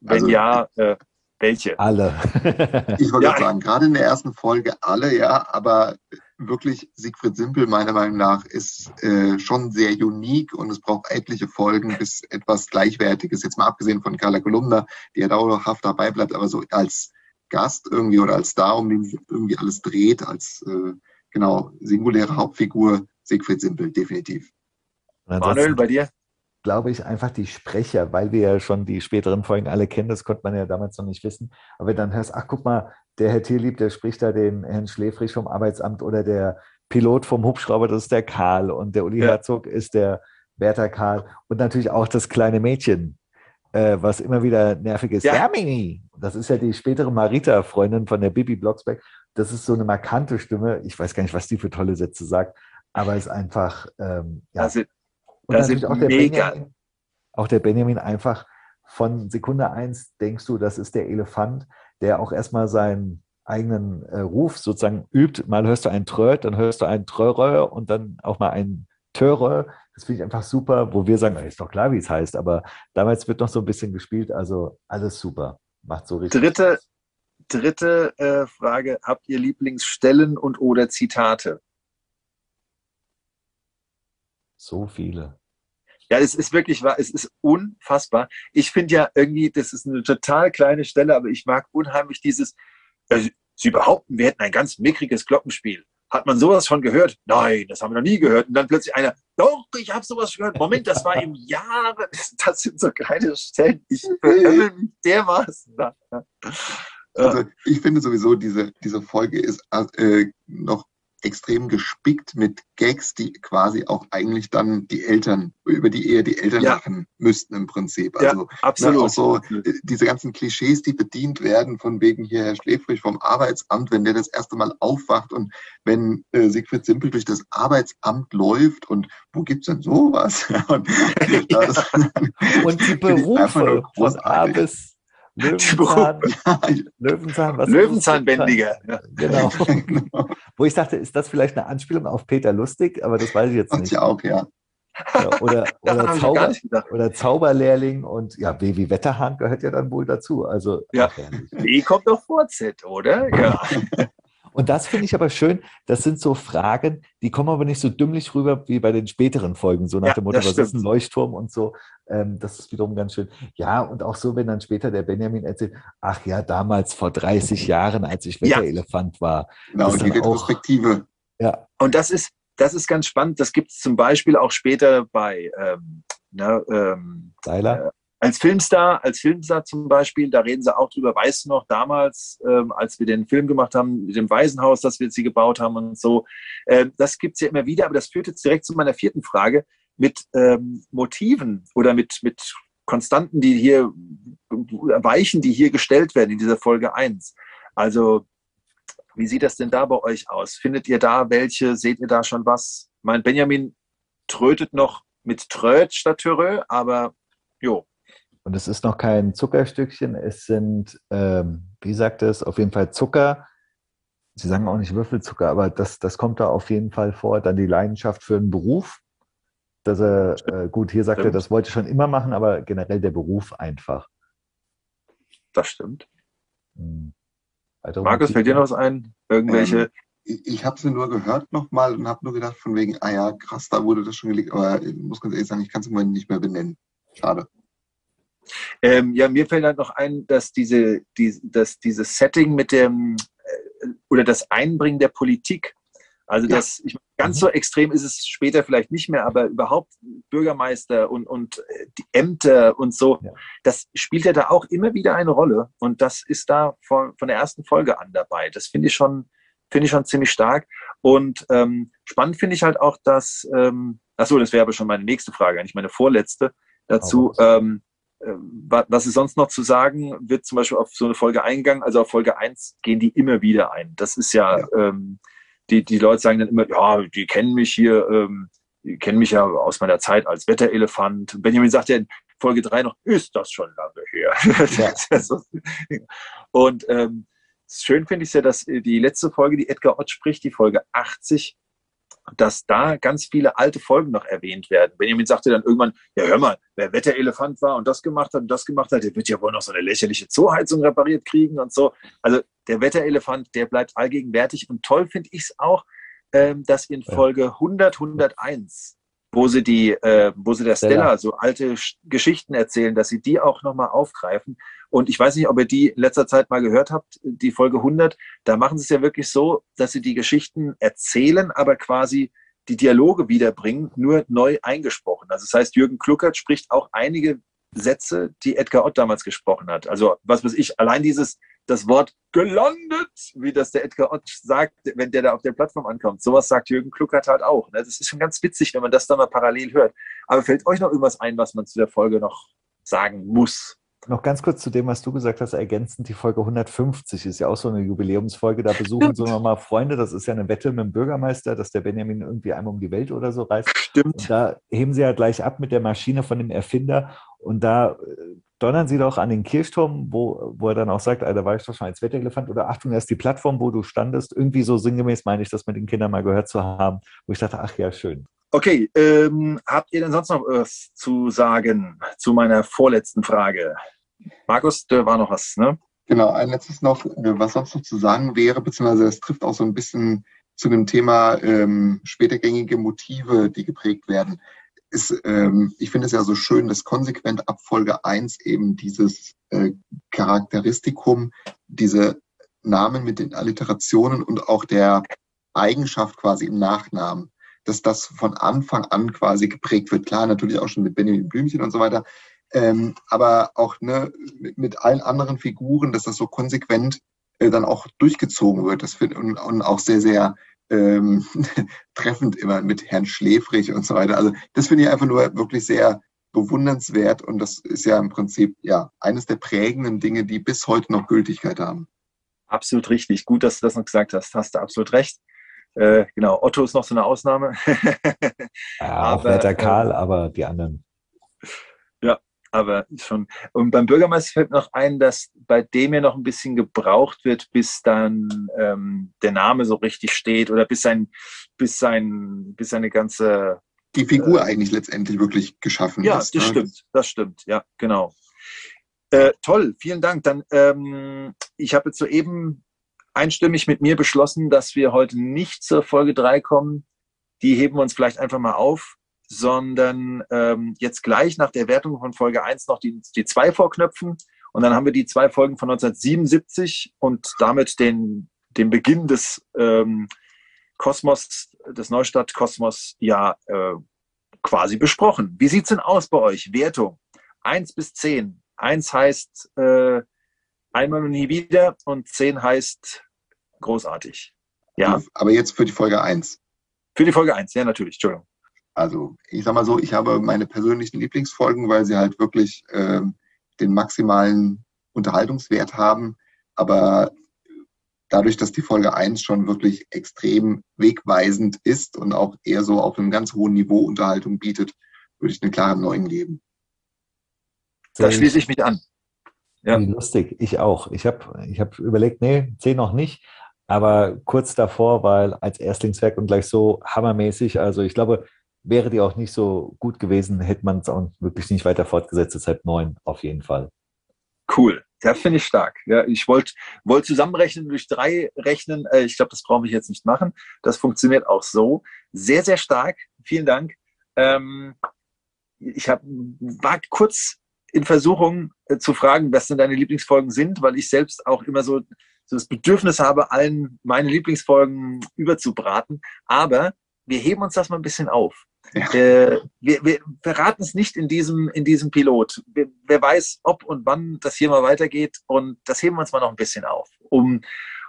Wenn Also- ja, äh, welche? Alle. Ich wollte Ja. gerade sagen, gerade in der ersten Folge alle, ja, aber wirklich Siegfried Simpel meiner Meinung nach ist äh, schon sehr unique und es braucht etliche Folgen, bis etwas Gleichwertiges, jetzt mal abgesehen von Carla Kolumna, die ja dauerhaft dabei bleibt, aber so als Gast irgendwie oder als Star, um den sich irgendwie alles dreht, als äh, genau singuläre Hauptfigur Siegfried Simpel, definitiv. Manuel, bei dir? glaube ich einfach die Sprecher, weil wir ja schon die späteren Folgen alle kennen, das konnte man ja damals noch nicht wissen. Aber wenn du dann hörst, ach guck mal, der Herr Tierlieb, der spricht da den Herrn Schläfrich vom Arbeitsamt oder der Pilot vom Hubschrauber, das ist der Karl und der Uli Ja. Herzog ist der Bertha Karl und natürlich auch das kleine Mädchen, äh, was immer wieder nervig ist. Ja. Ja, Mini! Das ist ja die spätere Marita, Freundin von der Bibi Blocksberg. Das ist so eine markante Stimme. Ich weiß gar nicht, was die für tolle Sätze sagt, aber ist einfach, ähm, ja. Da sind, Und da natürlich sind auch der mega- Benjamin, auch der Benjamin einfach von Sekunde eins denkst du, das ist der Elefant, der auch erstmal seinen eigenen äh, Ruf sozusagen übt. Mal hörst du einen Tröt, dann hörst du einen Trörö und dann auch mal einen Törö. Das finde ich einfach super, wo wir sagen, ist doch klar, wie es heißt, aber damals wird noch so ein bisschen gespielt, also alles super. Macht so richtig. Dritte, dritte äh, Frage, habt ihr Lieblingsstellen und oder Zitate? So viele. Ja, es ist wirklich wahr, es ist unfassbar. Ich finde ja irgendwie, das ist eine total kleine Stelle, aber ich mag unheimlich dieses, äh, Sie behaupten, wir hätten ein ganz mickriges Glockenspiel. Hat man sowas schon gehört? Nein, das haben wir noch nie gehört. Und dann plötzlich einer, doch, ich habe sowas gehört. Moment, das war im Jahre. Das sind so kleine Stellen. Ich verömmel mich dermaßen. Also ich finde sowieso, diese, diese Folge ist äh, noch extrem gespickt mit Gags, die quasi auch eigentlich dann die Eltern, über die eher die Eltern ja. lachen müssten im Prinzip. Also ja, absolut. Ne, auch so diese ganzen Klischees, die bedient werden, von wegen hier Herr Schläfrich vom Arbeitsamt, wenn der das erste Mal aufwacht und wenn äh, Siegfried Simpel durch das Arbeitsamt läuft und wo gibt's denn sowas? und, das, und die Berufe von A bis Löwenzahn, Löwenzahn, was Löwenzahnbändiger. Ja. Genau. genau. Wo ich dachte, ist das vielleicht eine Anspielung auf Peter Lustig, aber das weiß ich jetzt nicht. Ja, auch, ja. ja oder, oder, Zauber, oder Zauberlehrling und ja, wie Wetterhahn gehört ja dann wohl dazu. Also, ja. W kommt doch vor Z, oder? Ja. Und das finde ich aber schön. Das sind so Fragen, die kommen aber nicht so dümmlich rüber wie bei den späteren Folgen, so nach ja, dem Motto, was stimmt. ist ein Leuchtturm und so. Ähm, das ist wiederum ganz schön. Ja, und auch so, wenn dann später der Benjamin erzählt, ach ja, damals vor 30 Jahren, als ich Wetterelefant ja. war. Genau, die Retrospektive. Ja. Und das ist, das ist ganz spannend. Das gibt es zum Beispiel auch später bei ähm, ne, ähm, Seiler. Als Filmstar, als Filmstar zum Beispiel, da reden sie auch drüber, weißt du noch, damals, ähm, als wir den Film gemacht haben, mit dem Waisenhaus, das wir sie gebaut haben und so, äh, das gibt's ja immer wieder, aber das führt jetzt direkt zu meiner vierten Frage mit ähm, Motiven oder mit, mit Konstanten, die hier, Weichen, die hier gestellt werden in dieser Folge 1. Also, wie sieht das denn da bei euch aus? Findet ihr da welche? Seht ihr da schon was? Mein Benjamin trötet noch mit Tröt statt Törö, aber jo, und es ist noch kein Zuckerstückchen, es sind, ähm, wie sagt es, auf jeden Fall Zucker. Sie sagen auch nicht Würfelzucker, aber das, das kommt da auf jeden Fall vor. Dann die Leidenschaft für einen Beruf. Dass er, äh, gut, hier sagt stimmt. er, das wollte ich schon immer machen, aber generell der Beruf einfach. Das stimmt. Hm. Markus, fällt dir noch was ein? Irgendwelche? Ähm, ich, ich habe sie nur gehört nochmal und habe nur gedacht, von wegen, ah ja, krass, da wurde das schon gelegt, aber ich muss ganz ehrlich sagen, ich kann es im Moment nicht mehr benennen. Schade. Ähm, ja, mir fällt halt noch ein, dass diese, die, dass dieses Setting mit dem äh, oder das Einbringen der Politik, also ja. das, ich, ganz so extrem ist es später vielleicht nicht mehr, aber überhaupt Bürgermeister und, und äh, die Ämter und so, ja. das spielt ja da auch immer wieder eine Rolle. Und das ist da von, von der ersten Folge an dabei. Das finde ich schon, finde ich schon ziemlich stark. Und ähm, spannend finde ich halt auch, dass, ähm, achso, das wäre aber schon meine nächste Frage, eigentlich meine vorletzte dazu. Oh, ähm, was ist sonst noch zu sagen? Wird zum Beispiel auf so eine Folge eingegangen, also auf Folge 1 gehen die immer wieder ein. Das ist ja, ja. Ähm, die, die Leute sagen dann immer, ja, die kennen mich hier, ähm, die kennen mich ja aus meiner Zeit als Wetterelefant. Benjamin sagt ja in Folge 3 noch, ist das schon lange her. Ja. Und ähm, schön finde ich es ja, dass die letzte Folge, die Edgar Ott spricht, die Folge 80, dass da ganz viele alte Folgen noch erwähnt werden. Benjamin sagte dann irgendwann, ja hör mal, wer Wetterelefant war und das gemacht hat und das gemacht hat, der wird ja wohl noch so eine lächerliche Zooheizung repariert kriegen und so. Also der Wetterelefant, der bleibt allgegenwärtig und toll finde ich es auch, ähm, dass in Folge 100, 101 wo sie die, äh, wo sie der Stella so alte Geschichten erzählen, dass sie die auch nochmal aufgreifen. Und ich weiß nicht, ob ihr die in letzter Zeit mal gehört habt, die Folge 100. Da machen sie es ja wirklich so, dass sie die Geschichten erzählen, aber quasi die Dialoge wiederbringen, nur neu eingesprochen. Also das heißt, Jürgen Kluckert spricht auch einige Sätze, die Edgar Ott damals gesprochen hat. Also was weiß ich, allein dieses das Wort gelandet, wie das der Edgar Ott sagt, wenn der da auf der Plattform ankommt. Sowas sagt Jürgen Kluckert halt auch. Ne? Das ist schon ganz witzig, wenn man das dann mal parallel hört. Aber fällt euch noch irgendwas ein, was man zu der Folge noch sagen muss? noch ganz kurz zu dem, was du gesagt hast, ergänzend die Folge 150 ist ja auch so eine Jubiläumsfolge. Da besuchen so nochmal Freunde. Das ist ja eine Wette mit dem Bürgermeister, dass der Benjamin irgendwie einmal um die Welt oder so reist. Stimmt. Und da heben sie ja gleich ab mit der Maschine von dem Erfinder. Und da äh, donnern sie doch an den Kirchturm, wo, wo er dann auch sagt, da war ich doch schon als Wetterelefant oder Achtung, das ist die Plattform, wo du standest. Irgendwie so sinngemäß meine ich das mit den Kindern mal gehört zu haben, wo ich dachte, ach ja, schön. Okay, ähm, habt ihr denn sonst noch was zu sagen zu meiner vorletzten Frage? Markus, da war noch was, ne? Genau, ein letztes noch, äh, was sonst noch zu sagen wäre, beziehungsweise es trifft auch so ein bisschen zu dem Thema ähm, spätergängige Motive, die geprägt werden. Ist, ähm, ich finde es ja so schön, dass konsequent ab Folge 1 eben dieses äh, Charakteristikum, diese Namen mit den Alliterationen und auch der Eigenschaft quasi im Nachnamen dass das von Anfang an quasi geprägt wird. Klar, natürlich auch schon mit Benjamin Blümchen und so weiter, ähm, aber auch ne, mit, mit, allen anderen Figuren, dass das so konsequent äh, dann auch durchgezogen wird. Das find, und, und auch sehr, sehr ähm, treffend immer mit Herrn Schläfrig und so weiter. Also das finde ich einfach nur wirklich sehr bewundernswert und das ist ja im Prinzip ja eines der prägenden Dinge, die bis heute noch Gültigkeit haben. Absolut richtig. Gut, dass du das noch gesagt hast. Hast du absolut recht. Äh, genau, Otto ist noch so eine Ausnahme. ja, auch Wetter Karl, äh, aber die anderen. Aber schon. Und beim Bürgermeister fällt noch ein, dass bei dem ja noch ein bisschen gebraucht wird, bis dann ähm, der Name so richtig steht oder bis sein, bis sein, bis seine ganze die Figur äh, eigentlich letztendlich wirklich geschaffen ja, ist. Ja, das ne? stimmt, das stimmt, ja, genau. Äh, toll, vielen Dank. Dann, ähm, ich habe jetzt soeben einstimmig mit mir beschlossen, dass wir heute nicht zur Folge 3 kommen. Die heben wir uns vielleicht einfach mal auf, sondern ähm, jetzt gleich nach der Wertung von Folge 1 noch die, die zwei vorknöpfen. Und dann haben wir die zwei Folgen von 1977 und damit den, den Beginn des ähm, Kosmos, des Neustadt-Kosmos ja äh, quasi besprochen. Wie sieht's denn aus bei euch? Wertung 1 bis 10. 1 heißt äh, einmal und nie wieder und 10 heißt großartig. Ja. Aber jetzt für die Folge 1. Für die Folge 1, ja, natürlich, Entschuldigung. Also, ich sag mal so, ich habe meine persönlichen Lieblingsfolgen, weil sie halt wirklich äh, den maximalen Unterhaltungswert haben. Aber dadurch, dass die Folge 1 schon wirklich extrem wegweisend ist und auch eher so auf einem ganz hohen Niveau Unterhaltung bietet, würde ich eine klare 9 geben. Da schließe ich mich an. Ja. Wie lustig, ich auch. Ich habe ich hab überlegt, nee, zehn noch nicht, aber kurz davor, weil als Erstlingswerk und gleich so hammermäßig, also ich glaube, wäre die auch nicht so gut gewesen, hätte man es auch wirklich nicht weiter fortgesetzt, deshalb neun auf jeden Fall. Cool, das finde ich stark. Ja, ich wollte wollt zusammenrechnen, durch drei rechnen. Äh, ich glaube, das brauche ich jetzt nicht machen. Das funktioniert auch so. Sehr, sehr stark. Vielen Dank. Ähm, ich hab, war kurz in Versuchung äh, zu fragen, was denn deine Lieblingsfolgen sind, weil ich selbst auch immer so, so das Bedürfnis habe, allen meine Lieblingsfolgen überzubraten. Aber wir heben uns das mal ein bisschen auf. Ja. Äh, wir, wir verraten es nicht in diesem, in diesem Pilot. Wer, wer weiß, ob und wann das hier mal weitergeht. Und das heben wir uns mal noch ein bisschen auf, um,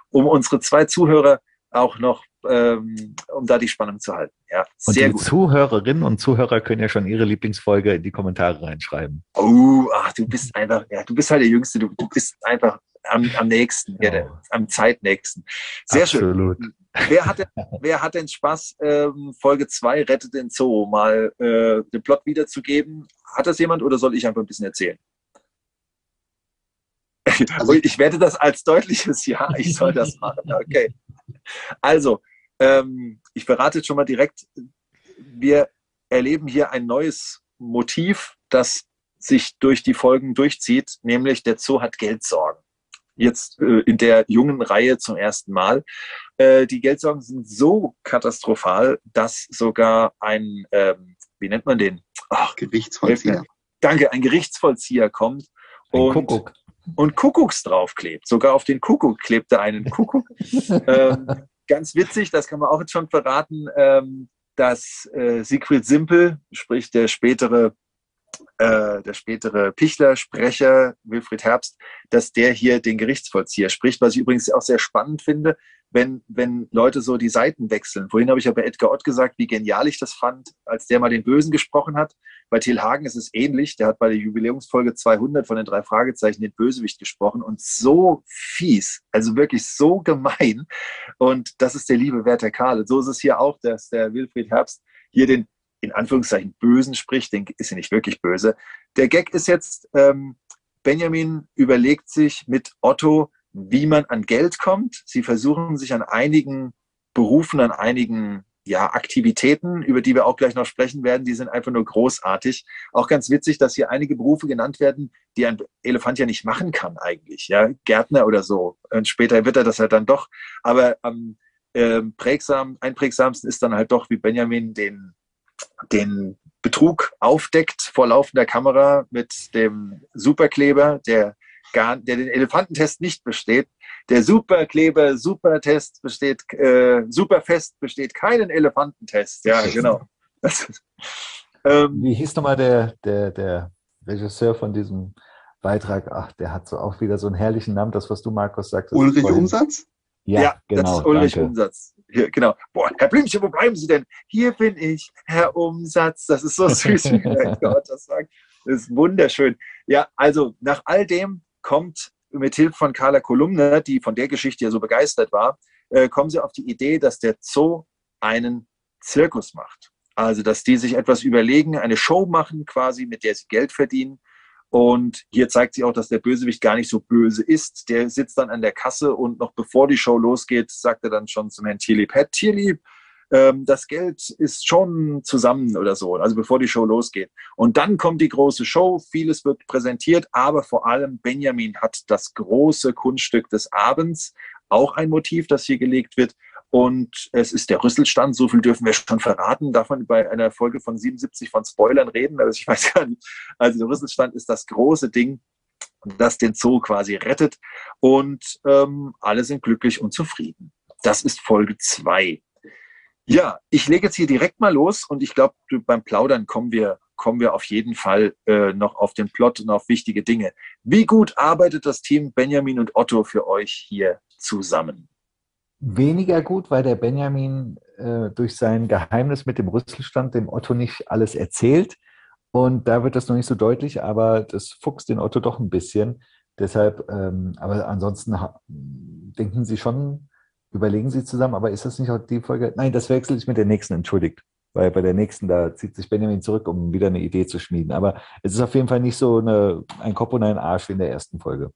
um unsere zwei Zuhörer auch noch, ähm, um da die Spannung zu halten. Ja, und die gut. Zuhörerinnen und Zuhörer können ja schon ihre Lieblingsfolge in die Kommentare reinschreiben. Oh, ach, du bist einfach, ja, du bist halt der Jüngste, du, du bist einfach am, am nächsten, ja, am zeitnächsten. Sehr Absolut. schön. Wer hat, denn, wer hat denn Spaß, ähm, Folge 2 Rettet den Zoo mal äh, den Plot wiederzugeben? Hat das jemand oder soll ich einfach ein bisschen erzählen? Also ich werde das als deutliches Ja, ich soll das machen. Okay. Also, ähm, ich verrate jetzt schon mal direkt, wir erleben hier ein neues Motiv, das sich durch die Folgen durchzieht, nämlich der Zoo hat Geldsorgen. Jetzt äh, in der jungen Reihe zum ersten Mal. Äh, die Geldsorgen sind so katastrophal, dass sogar ein, ähm, wie nennt man den? Ach, Gerichtsvollzieher. Danke, ein Gerichtsvollzieher kommt ein und Kuckuck und Kuckucks draufklebt. Sogar auf den Kuckuck klebte einen Kuckuck. ähm, ganz witzig, das kann man auch jetzt schon verraten, ähm, dass äh, Siegfried Simpel, sprich der spätere äh, der spätere Pichler-Sprecher Wilfried Herbst, dass der hier den Gerichtsvollzieher spricht, was ich übrigens auch sehr spannend finde, wenn, wenn Leute so die Seiten wechseln. Vorhin habe ich ja bei Edgar Ott gesagt, wie genial ich das fand, als der mal den Bösen gesprochen hat. Bei Till Hagen ist es ähnlich. Der hat bei der Jubiläumsfolge 200 von den drei Fragezeichen den Bösewicht gesprochen und so fies, also wirklich so gemein. Und das ist der liebe Werter Kahle. So ist es hier auch, dass der Wilfried Herbst hier den in Anführungszeichen Bösen spricht, den ist ja nicht wirklich böse. Der Gag ist jetzt, ähm, Benjamin überlegt sich mit Otto, wie man an Geld kommt. Sie versuchen sich an einigen Berufen, an einigen ja, Aktivitäten, über die wir auch gleich noch sprechen werden, die sind einfach nur großartig. Auch ganz witzig, dass hier einige Berufe genannt werden, die ein Elefant ja nicht machen kann eigentlich. Ja, Gärtner oder so. Und später wird er das halt dann doch. Aber am ähm, prägsam, einprägsamsten ist dann halt doch, wie Benjamin den, den Betrug aufdeckt vor laufender Kamera mit dem Superkleber, der gar, der den Elefantentest nicht besteht. Der Superkleber, Supertest besteht, äh, Superfest besteht keinen Elefantentest. Ja, genau. ähm, Wie hieß nochmal der, der, der Regisseur von diesem Beitrag? Ach, der hat so auch wieder so einen herrlichen Namen, das, was du, Markus, sagst. Ulrich. Umsatz? Ja, ja, genau. Das ist Ulrich danke. Umsatz. Hier, genau. Boah, Herr Blümchen, wo bleiben Sie denn? Hier bin ich, Herr Umsatz. Das ist so süß, wie Gott das sagt. Das ist wunderschön. Ja, also nach all dem kommt mit Hilfe von Carla Kolumne, die von der Geschichte ja so begeistert war, äh, kommen sie auf die Idee, dass der Zoo einen Zirkus macht. Also, dass die sich etwas überlegen, eine Show machen quasi, mit der sie Geld verdienen. Und hier zeigt sich auch, dass der Bösewicht gar nicht so böse ist. Der sitzt dann an der Kasse und noch bevor die Show losgeht, sagt er dann schon zum Herrn Tierlieb, Herr Tierlieb, ähm, das Geld ist schon zusammen oder so, also bevor die Show losgeht. Und dann kommt die große Show, vieles wird präsentiert, aber vor allem Benjamin hat das große Kunststück des Abends, auch ein Motiv, das hier gelegt wird. Und es ist der Rüsselstand, so viel dürfen wir schon verraten, davon bei einer Folge von 77 von Spoilern reden, also ich weiß gar nicht. Also der Rüsselstand ist das große Ding, das den Zoo quasi rettet und ähm, alle sind glücklich und zufrieden. Das ist Folge 2. Ja, ich lege jetzt hier direkt mal los und ich glaube, beim Plaudern kommen wir, kommen wir auf jeden Fall äh, noch auf den Plot und auf wichtige Dinge. Wie gut arbeitet das Team Benjamin und Otto für euch hier zusammen? Weniger gut, weil der Benjamin äh, durch sein Geheimnis mit dem Rüsselstand dem Otto nicht alles erzählt. Und da wird das noch nicht so deutlich, aber das fuchst den Otto doch ein bisschen. Deshalb, ähm, aber ansonsten denken Sie schon überlegen Sie zusammen, aber ist das nicht auch die Folge? Nein, das wechsle ich mit der nächsten, entschuldigt. Weil bei der nächsten, da zieht sich Benjamin zurück, um wieder eine Idee zu schmieden. Aber es ist auf jeden Fall nicht so eine, ein Kopf und ein Arsch wie in der ersten Folge.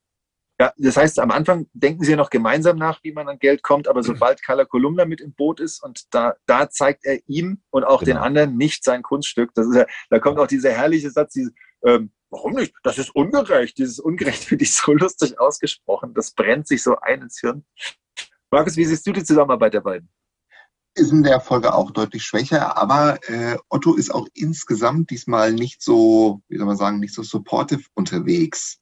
Ja, das heißt, am Anfang denken sie ja noch gemeinsam nach, wie man an Geld kommt, aber sobald Carla Kolumna mit im Boot ist und da, da zeigt er ihm und auch genau. den anderen nicht sein Kunststück. Das ist ja, da kommt auch dieser herrliche Satz, diese, ähm, warum nicht? Das ist ungerecht. Dieses Ungerecht finde ich so lustig ausgesprochen. Das brennt sich so ein ins Hirn. Markus, wie siehst du die Zusammenarbeit der beiden? Ist in der Folge auch deutlich schwächer, aber äh, Otto ist auch insgesamt diesmal nicht so, wie soll man sagen, nicht so supportive unterwegs.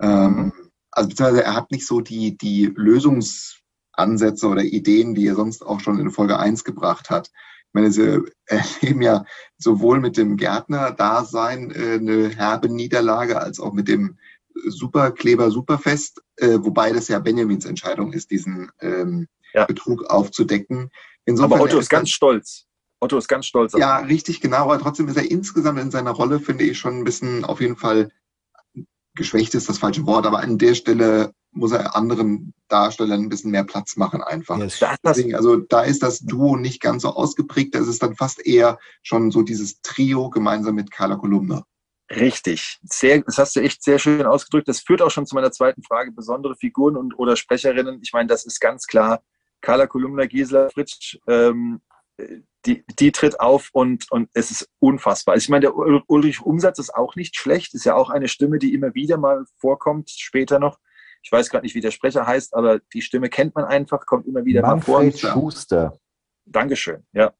Ähm, mhm. Also beziehungsweise er hat nicht so die, die Lösungsansätze oder Ideen, die er sonst auch schon in Folge 1 gebracht hat. Ich meine, sie erleben ja sowohl mit dem Gärtner-Dasein äh, eine herbe Niederlage als auch mit dem Superkleber Superfest, äh, wobei das ja Benjamins Entscheidung ist, diesen ähm, ja. Betrug aufzudecken. Insofern aber Otto ist ganz stolz. Otto ist ganz stolz. Ja, richtig, genau. Aber trotzdem ist er insgesamt in seiner Rolle, finde ich, schon ein bisschen auf jeden Fall geschwächt ist das falsche Wort, aber an der Stelle muss er anderen Darstellern ein bisschen mehr Platz machen einfach. Yes. Deswegen, also da ist das Duo nicht ganz so ausgeprägt. Das ist dann fast eher schon so dieses Trio gemeinsam mit Carla Kolumna. Richtig. Sehr, das hast du echt sehr schön ausgedrückt. Das führt auch schon zu meiner zweiten Frage. Besondere Figuren und oder Sprecherinnen. Ich meine, das ist ganz klar. Carla Kolumna, Gisela Fritsch, ähm, die, die tritt auf und, und es ist unfassbar. Ich meine, der Ulrich Umsatz ist auch nicht schlecht. Ist ja auch eine Stimme, die immer wieder mal vorkommt, später noch. Ich weiß gerade nicht, wie der Sprecher heißt, aber die Stimme kennt man einfach, kommt immer wieder Manfred mal vor. Schuster. Dankeschön, ja.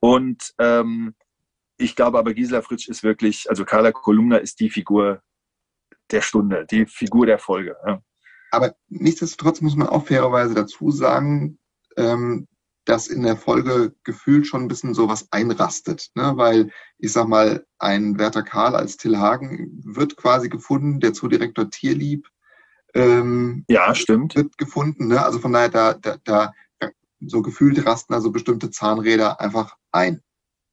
Und ähm, ich glaube aber, Gisela Fritsch ist wirklich, also Carla Kolumna ist die Figur der Stunde, die Figur der Folge. Ja. Aber nichtsdestotrotz muss man auch fairerweise dazu sagen, ähm, dass in der Folge gefühlt schon ein bisschen sowas einrastet, ne? weil ich sag mal, ein Werther Karl als Till Hagen wird quasi gefunden, der Zoodirektor Tierlieb ähm, ja, stimmt. wird gefunden. Ne? Also von daher, da, da, da so gefühlt rasten also bestimmte Zahnräder einfach ein.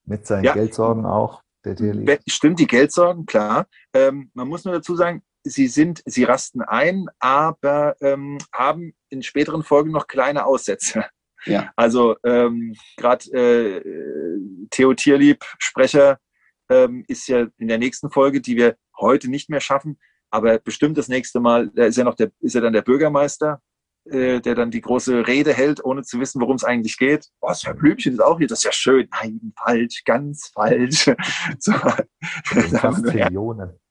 Mit seinen ja. Geldsorgen auch, der Tierlieb. Stimmt, die Geldsorgen, klar. Ähm, man muss nur dazu sagen, sie sind, sie rasten ein, aber ähm, haben in späteren Folgen noch kleine Aussätze. Ja. Also ähm, gerade äh, Theo Tierlieb, Sprecher, ähm, ist ja in der nächsten Folge, die wir heute nicht mehr schaffen, aber bestimmt das nächste Mal, da ist ja noch der, ist ja dann der Bürgermeister, äh, der dann die große Rede hält, ohne zu wissen, worum es eigentlich geht. Was, Herr Blümchen ist auch hier, das ist ja schön. Nein, falsch, ganz falsch. so. Fastillionen.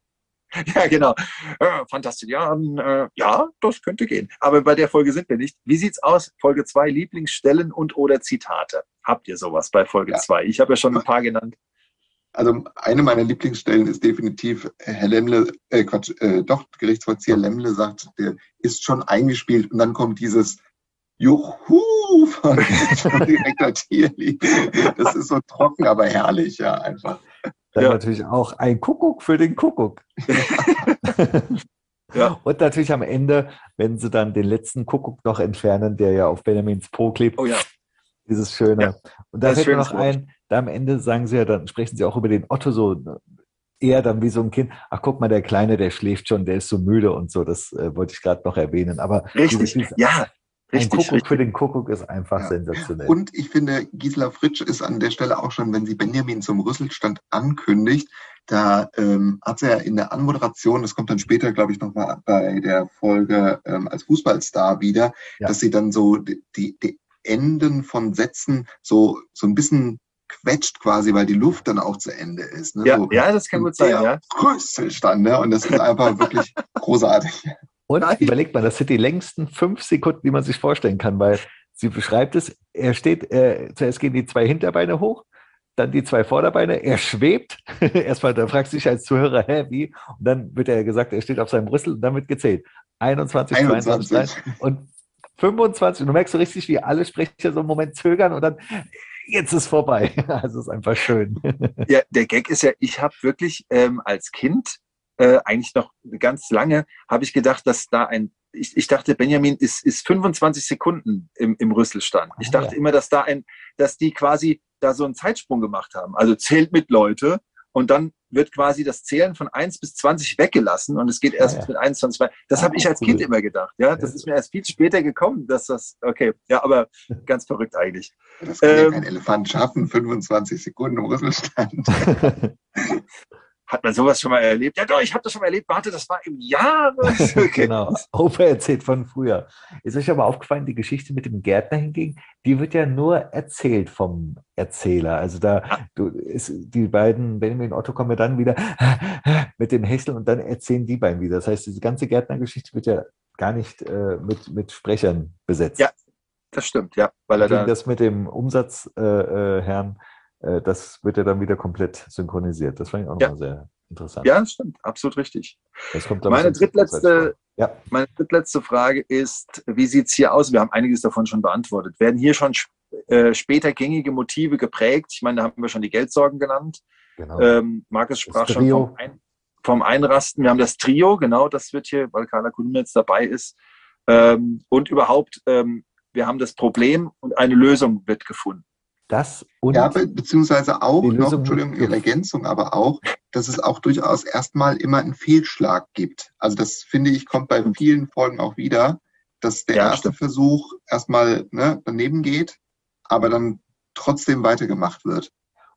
Ja, genau. Äh, Fantastilian, äh, ja, das könnte gehen. Aber bei der Folge sind wir nicht. Wie sieht's aus? Folge 2, Lieblingsstellen und oder Zitate. Habt ihr sowas bei Folge 2? Ja. Ich habe ja schon ein paar genannt. Also eine meiner Lieblingsstellen ist definitiv Herr Lemmle, äh, Quatsch, äh, doch, Gerichtsvollzieher Lemmle sagt, der ist schon eingespielt und dann kommt dieses Juhu von, von Direktor Thierli. Das ist so trocken, aber herrlich, ja, einfach. Dann ja. natürlich auch ein Kuckuck für den Kuckuck. ja. Und natürlich am Ende, wenn sie dann den letzten Kuckuck noch entfernen, der ja auf Benjamins Po klebt. Oh ja. Dieses Schöne. Ja. Und da fällt mir noch Wort. ein, da am Ende sagen sie ja, dann sprechen sie auch über den Otto so eher dann wie so ein Kind, ach guck mal, der Kleine, der schläft schon, der ist so müde und so, das äh, wollte ich gerade noch erwähnen. Aber richtig, dieses, ja, ein Kuckuck richtig. für den Kuckuck ist einfach ja. sensationell. Und ich finde, Gisela Fritsch ist an der Stelle auch schon, wenn sie Benjamin zum Rüsselstand ankündigt, da ähm, hat sie ja in der Anmoderation, das kommt dann später, glaube ich, nochmal bei der Folge ähm, als Fußballstar wieder, ja. dass sie dann so die, die Enden von Sätzen so, so ein bisschen quetscht quasi, weil die Luft dann auch zu Ende ist. Ne? Ja, so, ja, das kann gut sein, ja. Rüsselstand, ne? Und das ist einfach wirklich großartig. Und Nein. überlegt mal, das sind die längsten fünf Sekunden, die man sich vorstellen kann, weil sie beschreibt es, er steht, äh, zuerst gehen die zwei Hinterbeine hoch, dann die zwei Vorderbeine, er schwebt. Erstmal, da fragst du dich als Zuhörer, hä, wie? Und dann wird er gesagt, er steht auf seinem Rüssel und dann wird gezählt. 21, 21. 22 und 25. Und du merkst so richtig, wie alle Sprecher so einen Moment zögern und dann, jetzt ist vorbei. Also es ist einfach schön. Ja, der Gag ist ja, ich habe wirklich ähm, als Kind äh, eigentlich noch ganz lange, habe ich gedacht, dass da ein, ich, ich dachte, Benjamin ist, ist 25 Sekunden im, im Rüsselstand. Ich ah, dachte ja. immer, dass da ein, dass die quasi da so einen Zeitsprung gemacht haben. Also zählt mit Leute und dann wird quasi das Zählen von 1 bis 20 weggelassen und es geht erst ja, ja. mit 21 weiter. Das ah, habe ich als cool. Kind immer gedacht. Ja, das ja. ist mir erst viel später gekommen, dass das, okay, ja, aber ganz verrückt eigentlich. Das kann ähm, ja kein Elefant schaffen, 25 Sekunden im Rüsselstand. Hat man sowas schon mal erlebt? Ja, doch, ich habe das schon mal erlebt. Warte, das war im Jahr. Genau. Opa erzählt von früher. Ist euch aber aufgefallen, die Geschichte mit dem Gärtner hingegen, die wird ja nur erzählt vom Erzähler. Also da ah. du, ist, die beiden, Benjamin und Otto kommen ja dann wieder mit dem Hechsel und dann erzählen die beiden wieder. Das heißt, diese ganze Gärtnergeschichte wird ja gar nicht äh, mit, mit Sprechern besetzt. Ja, das stimmt, ja. Weil er da das mit dem Umsatzherrn äh, äh, äh, das wird ja dann wieder komplett synchronisiert. Das fand ich auch ja. nochmal sehr interessant. Ja, stimmt, absolut richtig. Kommt, meine, drittletzte, ja. meine drittletzte Frage ist, wie sieht es hier aus? Wir haben einiges davon schon beantwortet. Werden hier schon äh, später gängige Motive geprägt? Ich meine, da haben wir schon die Geldsorgen genannt. Genau. Ähm, Markus sprach schon vom, Ein vom, Einrasten. Wir haben das Trio, genau, das wird hier, weil Carla Kuhn jetzt dabei ist. Ähm, und überhaupt, ähm, wir haben das Problem und eine Lösung wird gefunden. Das und ja, be beziehungsweise auch noch, Entschuldigung, Ihre Ergänzung, aber auch, dass es auch durchaus erstmal immer einen Fehlschlag gibt. Also das finde ich, kommt bei vielen Folgen auch wieder, dass der ja, erste stimmt. Versuch erstmal ne, daneben geht, aber dann trotzdem weitergemacht wird.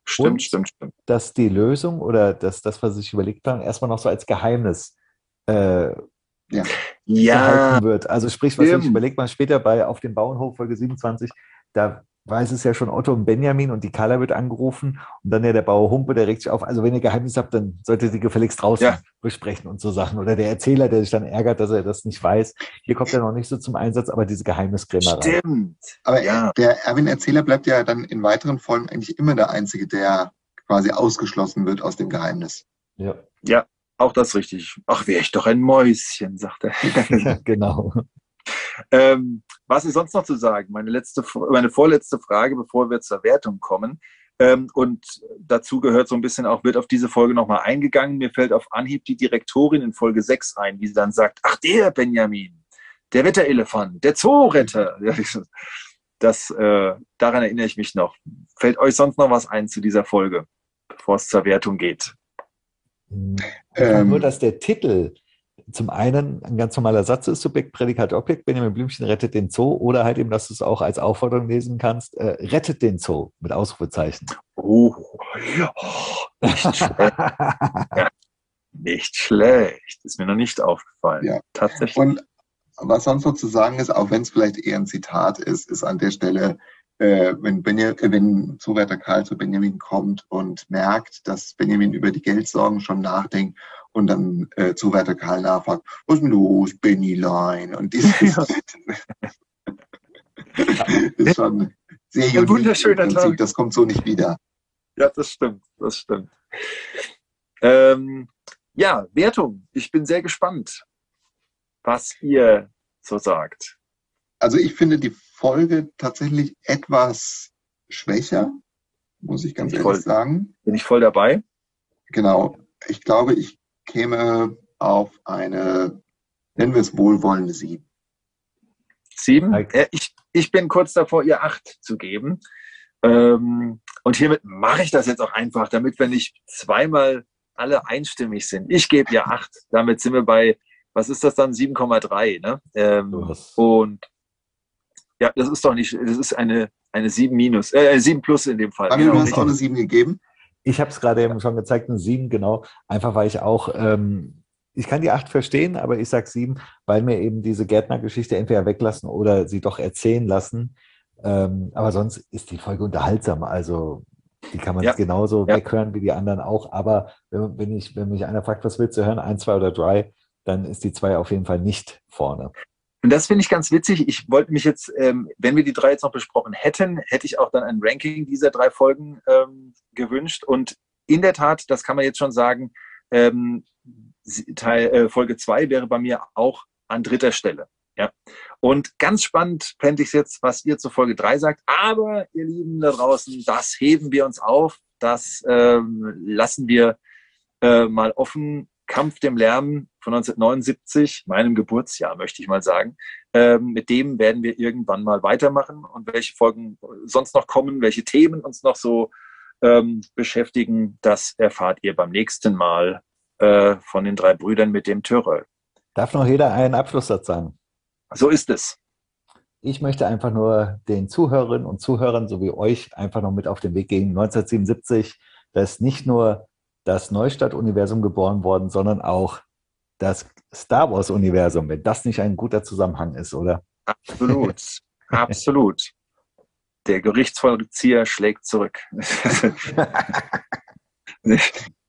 Stimmt, und, stimmt, stimmt. Dass die Lösung oder dass das, was sich überlegt haben, erstmal noch so als Geheimnis äh, ja. gehalten wird. Also sprich, was ich überlegt mal später bei auf dem Bauernhof Folge 27, da weiß es ja schon Otto und Benjamin und die Carla wird angerufen und dann ja der Bauer Humpe, der regt sich auf. Also wenn ihr Geheimnis habt, dann solltet ihr gefälligst draußen ja. besprechen und so Sachen. Oder der Erzähler, der sich dann ärgert, dass er das nicht weiß. Hier kommt er noch nicht so zum Einsatz, aber diese Geheimniskrämerei. Stimmt. Aber ja. der Erwin-Erzähler bleibt ja dann in weiteren Folgen eigentlich immer der Einzige, der quasi ausgeschlossen wird aus dem Geheimnis. Ja. Ja, auch das richtig. Ach, wäre ich doch ein Mäuschen, sagt er. genau. Ähm, was ist sonst noch zu sagen? Meine, letzte, meine vorletzte Frage, bevor wir zur Wertung kommen. Ähm, und dazu gehört so ein bisschen auch, wird auf diese Folge nochmal eingegangen. Mir fällt auf Anhieb die Direktorin in Folge 6 ein, wie sie dann sagt, ach der Benjamin, der Wetterelefant, der Zooretter. Das, äh, daran erinnere ich mich noch. Fällt euch sonst noch was ein zu dieser Folge, bevor es zur Wertung geht? Ähm, nur, dass der Titel zum einen ein ganz normaler Satz ist, Subjekt, Prädikat, Objekt, Benjamin Blümchen rettet den Zoo oder halt eben, dass du es auch als Aufforderung lesen kannst, äh, rettet den Zoo mit Ausrufezeichen. Oh, oh nicht schlecht. ja, nicht schlecht. Ist mir noch nicht aufgefallen. Ja. Tatsächlich. Und was sonst noch zu sagen ist, auch wenn es vielleicht eher ein Zitat ist, ist an der Stelle, äh, wenn, Benja, wenn Zuwärter Karl zu Benjamin kommt und merkt, dass Benjamin über die Geldsorgen schon nachdenkt und dann äh, Zuwärter Karl nachfragt, was ist denn los, Bennylein? Und dieses ist schon sehr Ein wunderschöner Tag. Das kommt so nicht wieder. Ja, das stimmt, das stimmt. Ähm, ja, Wertung. Ich bin sehr gespannt, was ihr so sagt. Also ich finde die Folge tatsächlich etwas schwächer, muss ich ganz bin ehrlich voll, sagen. Bin ich voll dabei? Genau. Ich glaube, ich käme auf eine, nennen wir es wohlwollende Sieben. Sieben? Okay. Ich, ich bin kurz davor, ihr acht zu geben. Ähm, und hiermit mache ich das jetzt auch einfach, damit wir nicht zweimal alle einstimmig sind. Ich gebe ihr acht. Damit sind wir bei, was ist das dann? 7,3. Ne? Ähm, und ja, das ist doch nicht, das ist eine, eine 7 minus, äh, 7 plus in dem Fall. Haben genau, du hast auch eine 7 gegeben? Ich habe es gerade eben schon gezeigt, eine 7, genau. Einfach weil ich auch, ähm, ich kann die 8 verstehen, aber ich sage 7, weil mir eben diese Gärtnergeschichte entweder weglassen oder sie doch erzählen lassen. Ähm, aber sonst ist die Folge unterhaltsam. Also die kann man ja. genauso ja. weghören wie die anderen auch. Aber wenn, wenn, ich, wenn mich einer fragt, was willst du hören, 1, 2 oder 3, dann ist die 2 auf jeden Fall nicht vorne. Und das finde ich ganz witzig. Ich wollte mich jetzt, ähm, wenn wir die drei jetzt noch besprochen hätten, hätte ich auch dann ein Ranking dieser drei Folgen ähm, gewünscht. Und in der Tat, das kann man jetzt schon sagen, ähm, Teil, äh, Folge zwei wäre bei mir auch an dritter Stelle. Ja. Und ganz spannend fände ich es jetzt, was ihr zur Folge drei sagt. Aber ihr Lieben da draußen, das heben wir uns auf. Das ähm, lassen wir äh, mal offen Kampf dem Lärm von 1979, meinem Geburtsjahr, möchte ich mal sagen. Ähm, mit dem werden wir irgendwann mal weitermachen und welche Folgen sonst noch kommen, welche Themen uns noch so ähm, beschäftigen, das erfahrt ihr beim nächsten Mal äh, von den drei Brüdern mit dem Töröll. Darf noch jeder einen Abschlusssatz sagen? So ist es. Ich möchte einfach nur den Zuhörerinnen und Zuhörern sowie euch einfach noch mit auf den Weg gehen. 1977, da ist nicht nur das Neustadt-Universum geboren worden, sondern auch das Star Wars-Universum, wenn das nicht ein guter Zusammenhang ist, oder? Absolut, absolut. Der Gerichtsvollzieher schlägt zurück.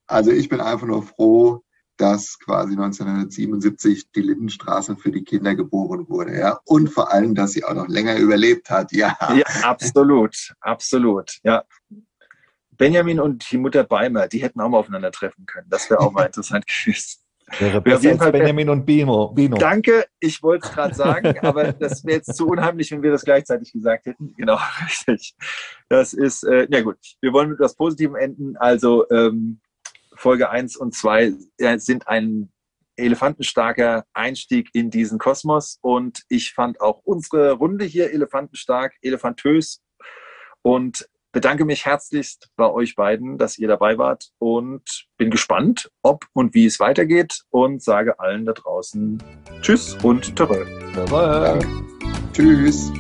also ich bin einfach nur froh, dass quasi 1977 die Lindenstraße für die Kinder geboren wurde, ja. Und vor allem, dass sie auch noch länger überlebt hat, ja. Ja, absolut, absolut, ja. Benjamin und die Mutter Beimer, die hätten auch mal aufeinandertreffen können. Das wäre auch mal interessant gewesen. Wäre besser auf jeden Fall Benjamin und Bino. Bino. Danke, ich wollte es gerade sagen, aber das wäre jetzt zu unheimlich, wenn wir das gleichzeitig gesagt hätten. Genau, richtig. Das ist, äh, ja gut, wir wollen mit etwas Positivem enden. Also ähm, Folge 1 und 2 äh, sind ein elefantenstarker Einstieg in diesen Kosmos und ich fand auch unsere Runde hier elefantenstark, elefantös und bedanke mich herzlichst bei euch beiden, dass ihr dabei wart und bin gespannt, ob und wie es weitergeht und sage allen da draußen Tschüss und Terreur. Tschüss.